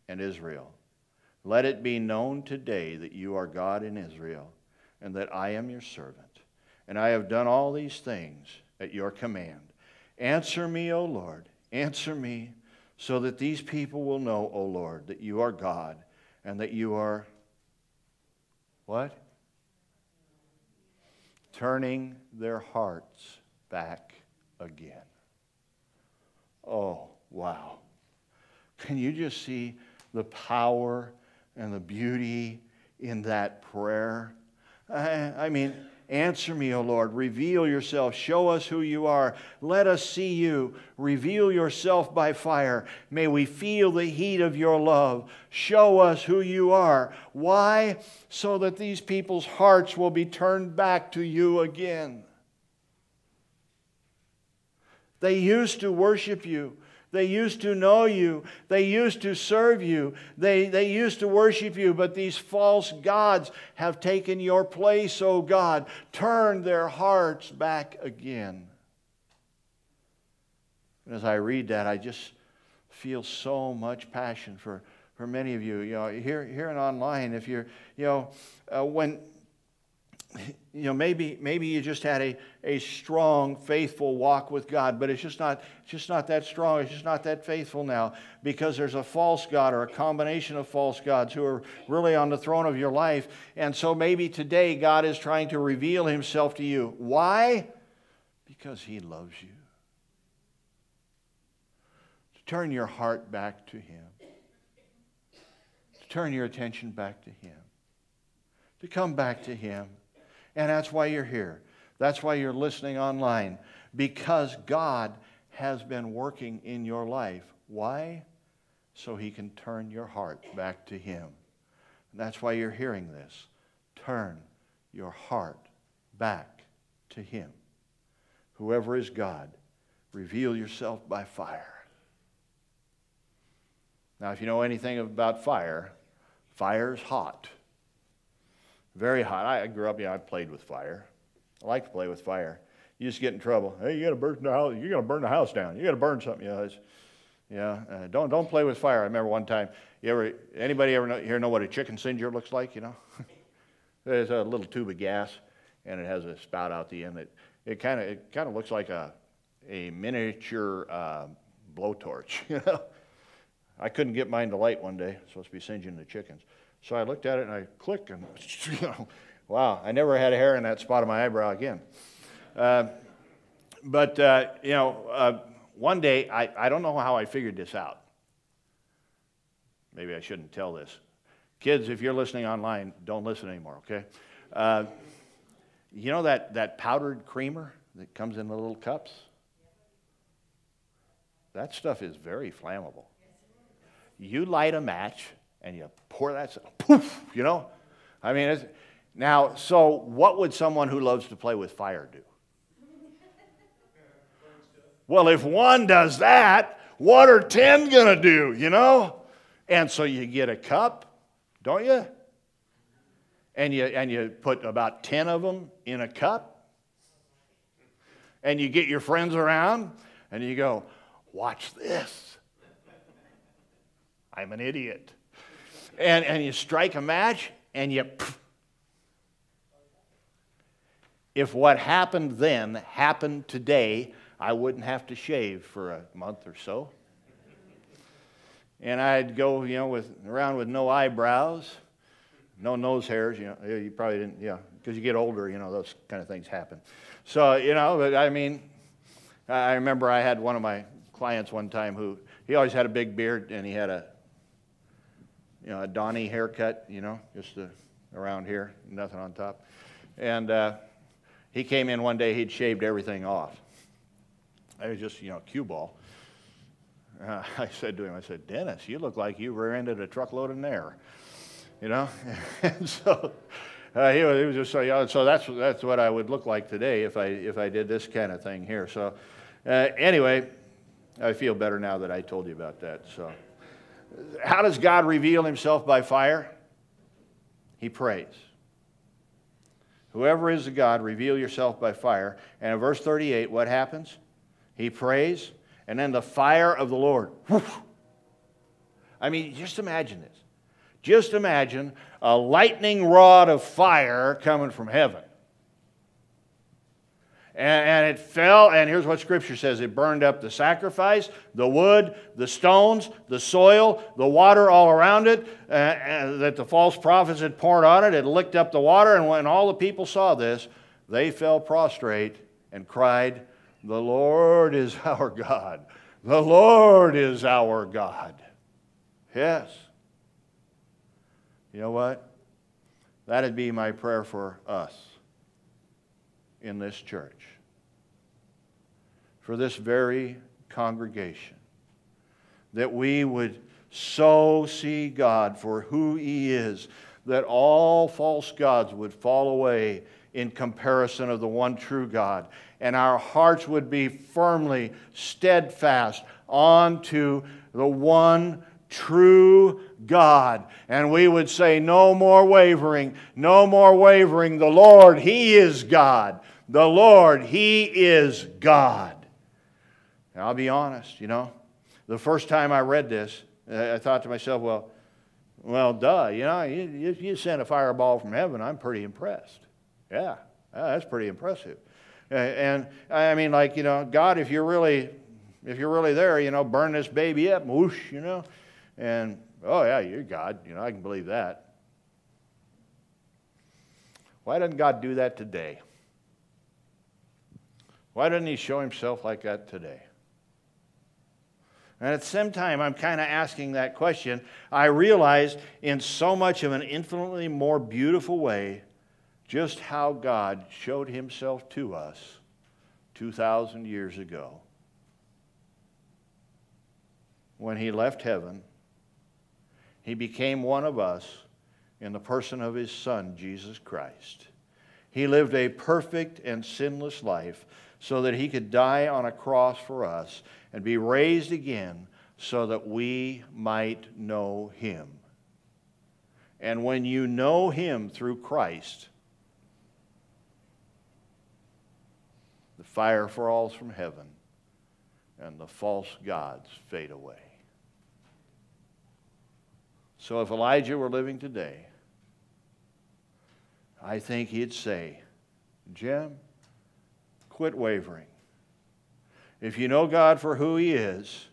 and Israel, let it be known today that you are God in Israel, and that I am your servant, and I have done all these things at your command. Answer me, O Lord, answer me, so that these people will know, O Lord, that you are God, and that you are what? Turning their hearts back again. Oh, wow. Can you just see the power and the beauty in that prayer? I, I mean, Answer me, O Lord. Reveal yourself. Show us who you are. Let us see you. Reveal yourself by fire. May we feel the heat of your love. Show us who you are. Why? So that these people's hearts will be turned back to you again. They used to worship you. They used to know you. They used to serve you. They, they used to worship you, but these false gods have taken your place, O oh God. Turn their hearts back again. And as I read that, I just feel so much passion for for many of you, you know, here, here and online, if you're, you know, uh, when, you know, maybe, maybe you just had a, a strong, faithful walk with God, but it's just not, just not that strong. It's just not that faithful now because there's a false God or a combination of false gods who are really on the throne of your life. And so maybe today God is trying to reveal himself to you. Why? Because he loves you. To turn your heart back to him, to turn your attention back to him, to come back to him and that's why you're here. That's why you're listening online, because God has been working in your life. Why? So He can turn your heart back to Him. And that's why you're hearing this. Turn your heart back to Him. Whoever is God, reveal yourself by fire. Now, if you know anything about fire, fire's hot. Very hot. I grew up, yeah, I played with fire. I like to play with fire. You just get in trouble. Hey, you got to burn the house. You got to burn the house down. You got to burn something. Yeah, yeah. Uh, don't don't play with fire. I remember one time. You ever anybody ever know, here know what a chicken singeer looks like? You know, <laughs> there's a little tube of gas, and it has a spout out the end. That it kind of it kind of looks like a a miniature uh, blowtorch. <laughs> You know, I couldn't get mine to light one day. Supposed to be singeing the chickens. So I looked at it and I clicked and, <laughs> you know, wow, I never had a hair in that spot of my eyebrow again. Uh, but, uh, you know, uh, one day, I, I don't know how I figured this out. Maybe I shouldn't tell this. Kids, if you're listening online, don't listen anymore, okay? Uh, you know that, that powdered creamer that comes in the little cups? That stuff is very flammable. You light a match and you pour that, poof, you know? I mean, now, so what would someone who loves to play with fire do? Well, if one does that, what are 10 going to do, you know? And so you get a cup, don't you? And you, and you put about 10 of them in a cup. And you get your friends around and you go, Watch this. I'm an idiot and, and you strike a match and you. If what happened then happened today, I wouldn't have to shave for a month or so. And I'd go, you know, with, around with no eyebrows, no nose hairs. You know, you probably didn't, yeah, because you get older, you know, those kind of things happen. So, you know, but I mean, I remember I had one of my clients one time who he always had a big beard and he had a you know, a Donnie haircut, you know, just around here, nothing on top. And uh, he came in one day, he'd shaved everything off. I was just, you know, cue ball. Uh, <laughs> I said to him, I said, Dennis, you look like you rear-ended a truckload of air, you know? <laughs> and so uh, he, was, he was just so, you know, so that's, that's what I would look like today if I, if I did this kind of thing here. So uh, anyway, I feel better now that I told you about that. So. How does God reveal himself by fire? He prays. Whoever is the God, reveal yourself by fire. And in verse 38, what happens? He prays, and then the fire of the Lord. I mean, just imagine this. Just imagine a lightning rod of fire coming from heaven. And, it fell, and here's what Scripture says it burned up the sacrifice, the wood, the stones, the soil, the water all around it uh, uh, that the false prophets had poured on it. It licked up the water, and when all the people saw this, they fell prostrate and cried, The Lord is <laughs> our God. The Lord is our God. Yes. You know what? That'd be my prayer for us in this church for this very congregation. That we would so see God for who He is, that all false gods would fall away in comparison of the one true God, and our hearts would be firmly steadfast onto the one true God. And we would say, No more wavering, no more wavering. The Lord, He is God. The Lord, He is God. And I'll be honest, you know, the first time I read this, I thought to myself, well, Well, duh, you know, you, you, send a fireball from heaven, I'm pretty impressed. Yeah, that's pretty impressive. And I mean, like, you know, God, if you're really, if you're really there, you know, burn this baby up, whoosh, you know. And, oh, yeah, you're God. You know, I can believe that. Why doesn't God do that today? Why doesn't He show Himself like that today? And at the same time, I'm kind of asking that question. I realize in so much of an infinitely more beautiful way just how God showed himself to us 2,000 years ago. When he left heaven, he became one of us in the person of his Son, Jesus Christ. He lived a perfect and sinless life so that he could die on a cross for us and be raised again so that we might know him. And when you know him through Christ, the fire falls from heaven and the false gods fade away. So if Elijah were living today, I think he'd say, Jim, quit wavering. If you know God for who He is,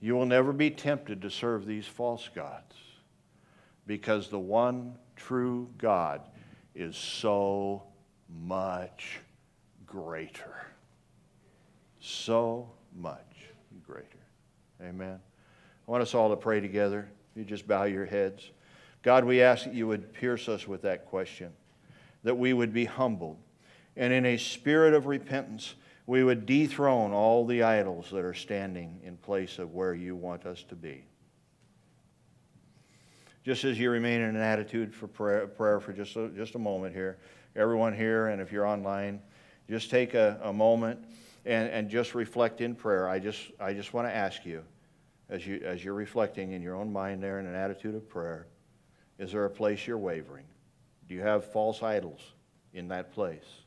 you will never be tempted to serve these false gods because the one true God is so much greater. So much greater. Amen. I want us all to pray together. You just bow your heads. God, we ask that you would pierce us with that question, that we would be humbled, and in a spirit of repentance, we would dethrone all the idols that are standing in place of where you want us to be. Just as you remain in an attitude for prayer, prayer for just a, just a moment here, everyone here, and if you're online, just take a, a moment and, and just reflect in prayer. I just, I just want to ask you as, you, as you're reflecting in your own mind there in an attitude of prayer, is there a place you're wavering? Do you have false idols in that place?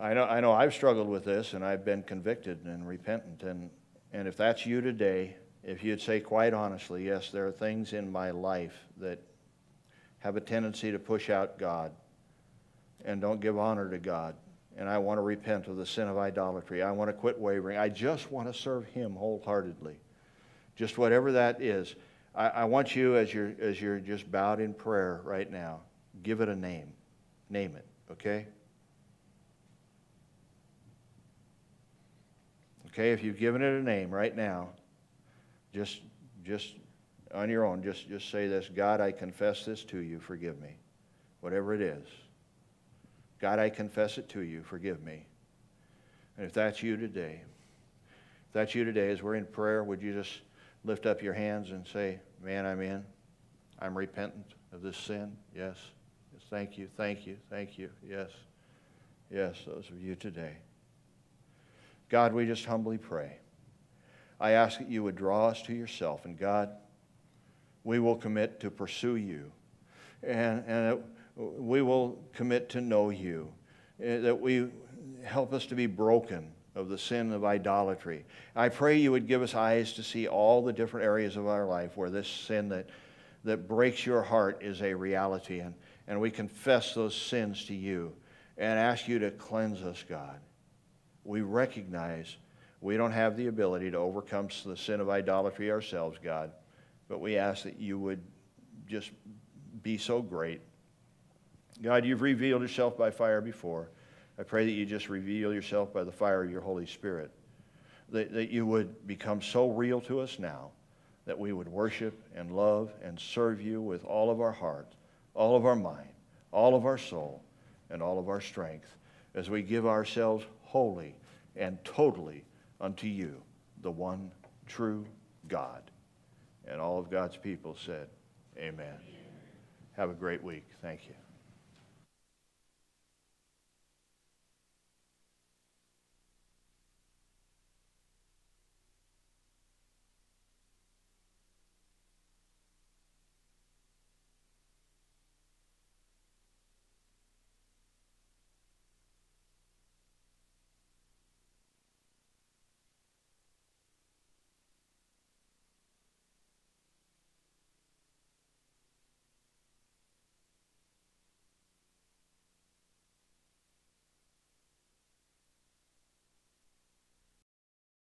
I know, I know I've struggled with this and I've been convicted and repentant. And, and if that's you today, if you'd say quite honestly, yes, there are things in my life that have a tendency to push out God and don't give honor to God. And I want to repent of the sin of idolatry. I want to quit wavering. I just want to serve Him wholeheartedly. Just whatever that is. I, I want you, as you're, as you're just bowed in prayer right now, give it a name. Name it, okay? Okay, if you've given it a name right now, just, just on your own, just, just say this God, I confess this to you, forgive me. Whatever it is. God, I confess it to you, forgive me. And if that's you today, if that's you today, as we're in prayer, would you just lift up your hands and say, Man, I'm in. I'm repentant of this sin. Yes. yes. Thank you, thank you, thank you. Yes. Yes, those of you today. God, we just humbly pray. I ask that you would draw us to yourself. And God, we will commit to pursue you. And, and we will commit to know you. Eh, that we help us to be broken of the sin of idolatry. I pray you would give us eyes to see all the different areas of our life where this sin that, that breaks your heart is a reality. And, and we confess those sins to you and ask you to cleanse us, God we recognize we don't have the ability to overcome the sin of idolatry ourselves, God, but we ask that you would just be so great. God, you've revealed yourself by fire before. I pray that you just reveal yourself by the fire of your Holy Spirit, that, that you would become so real to us now that we would worship and love and serve you with all of our heart, all of our mind, all of our soul, and all of our strength as we give ourselves wholly and totally unto you, the one true God. And all of God's people said, Amen. Amen. Have a great week. Thank you.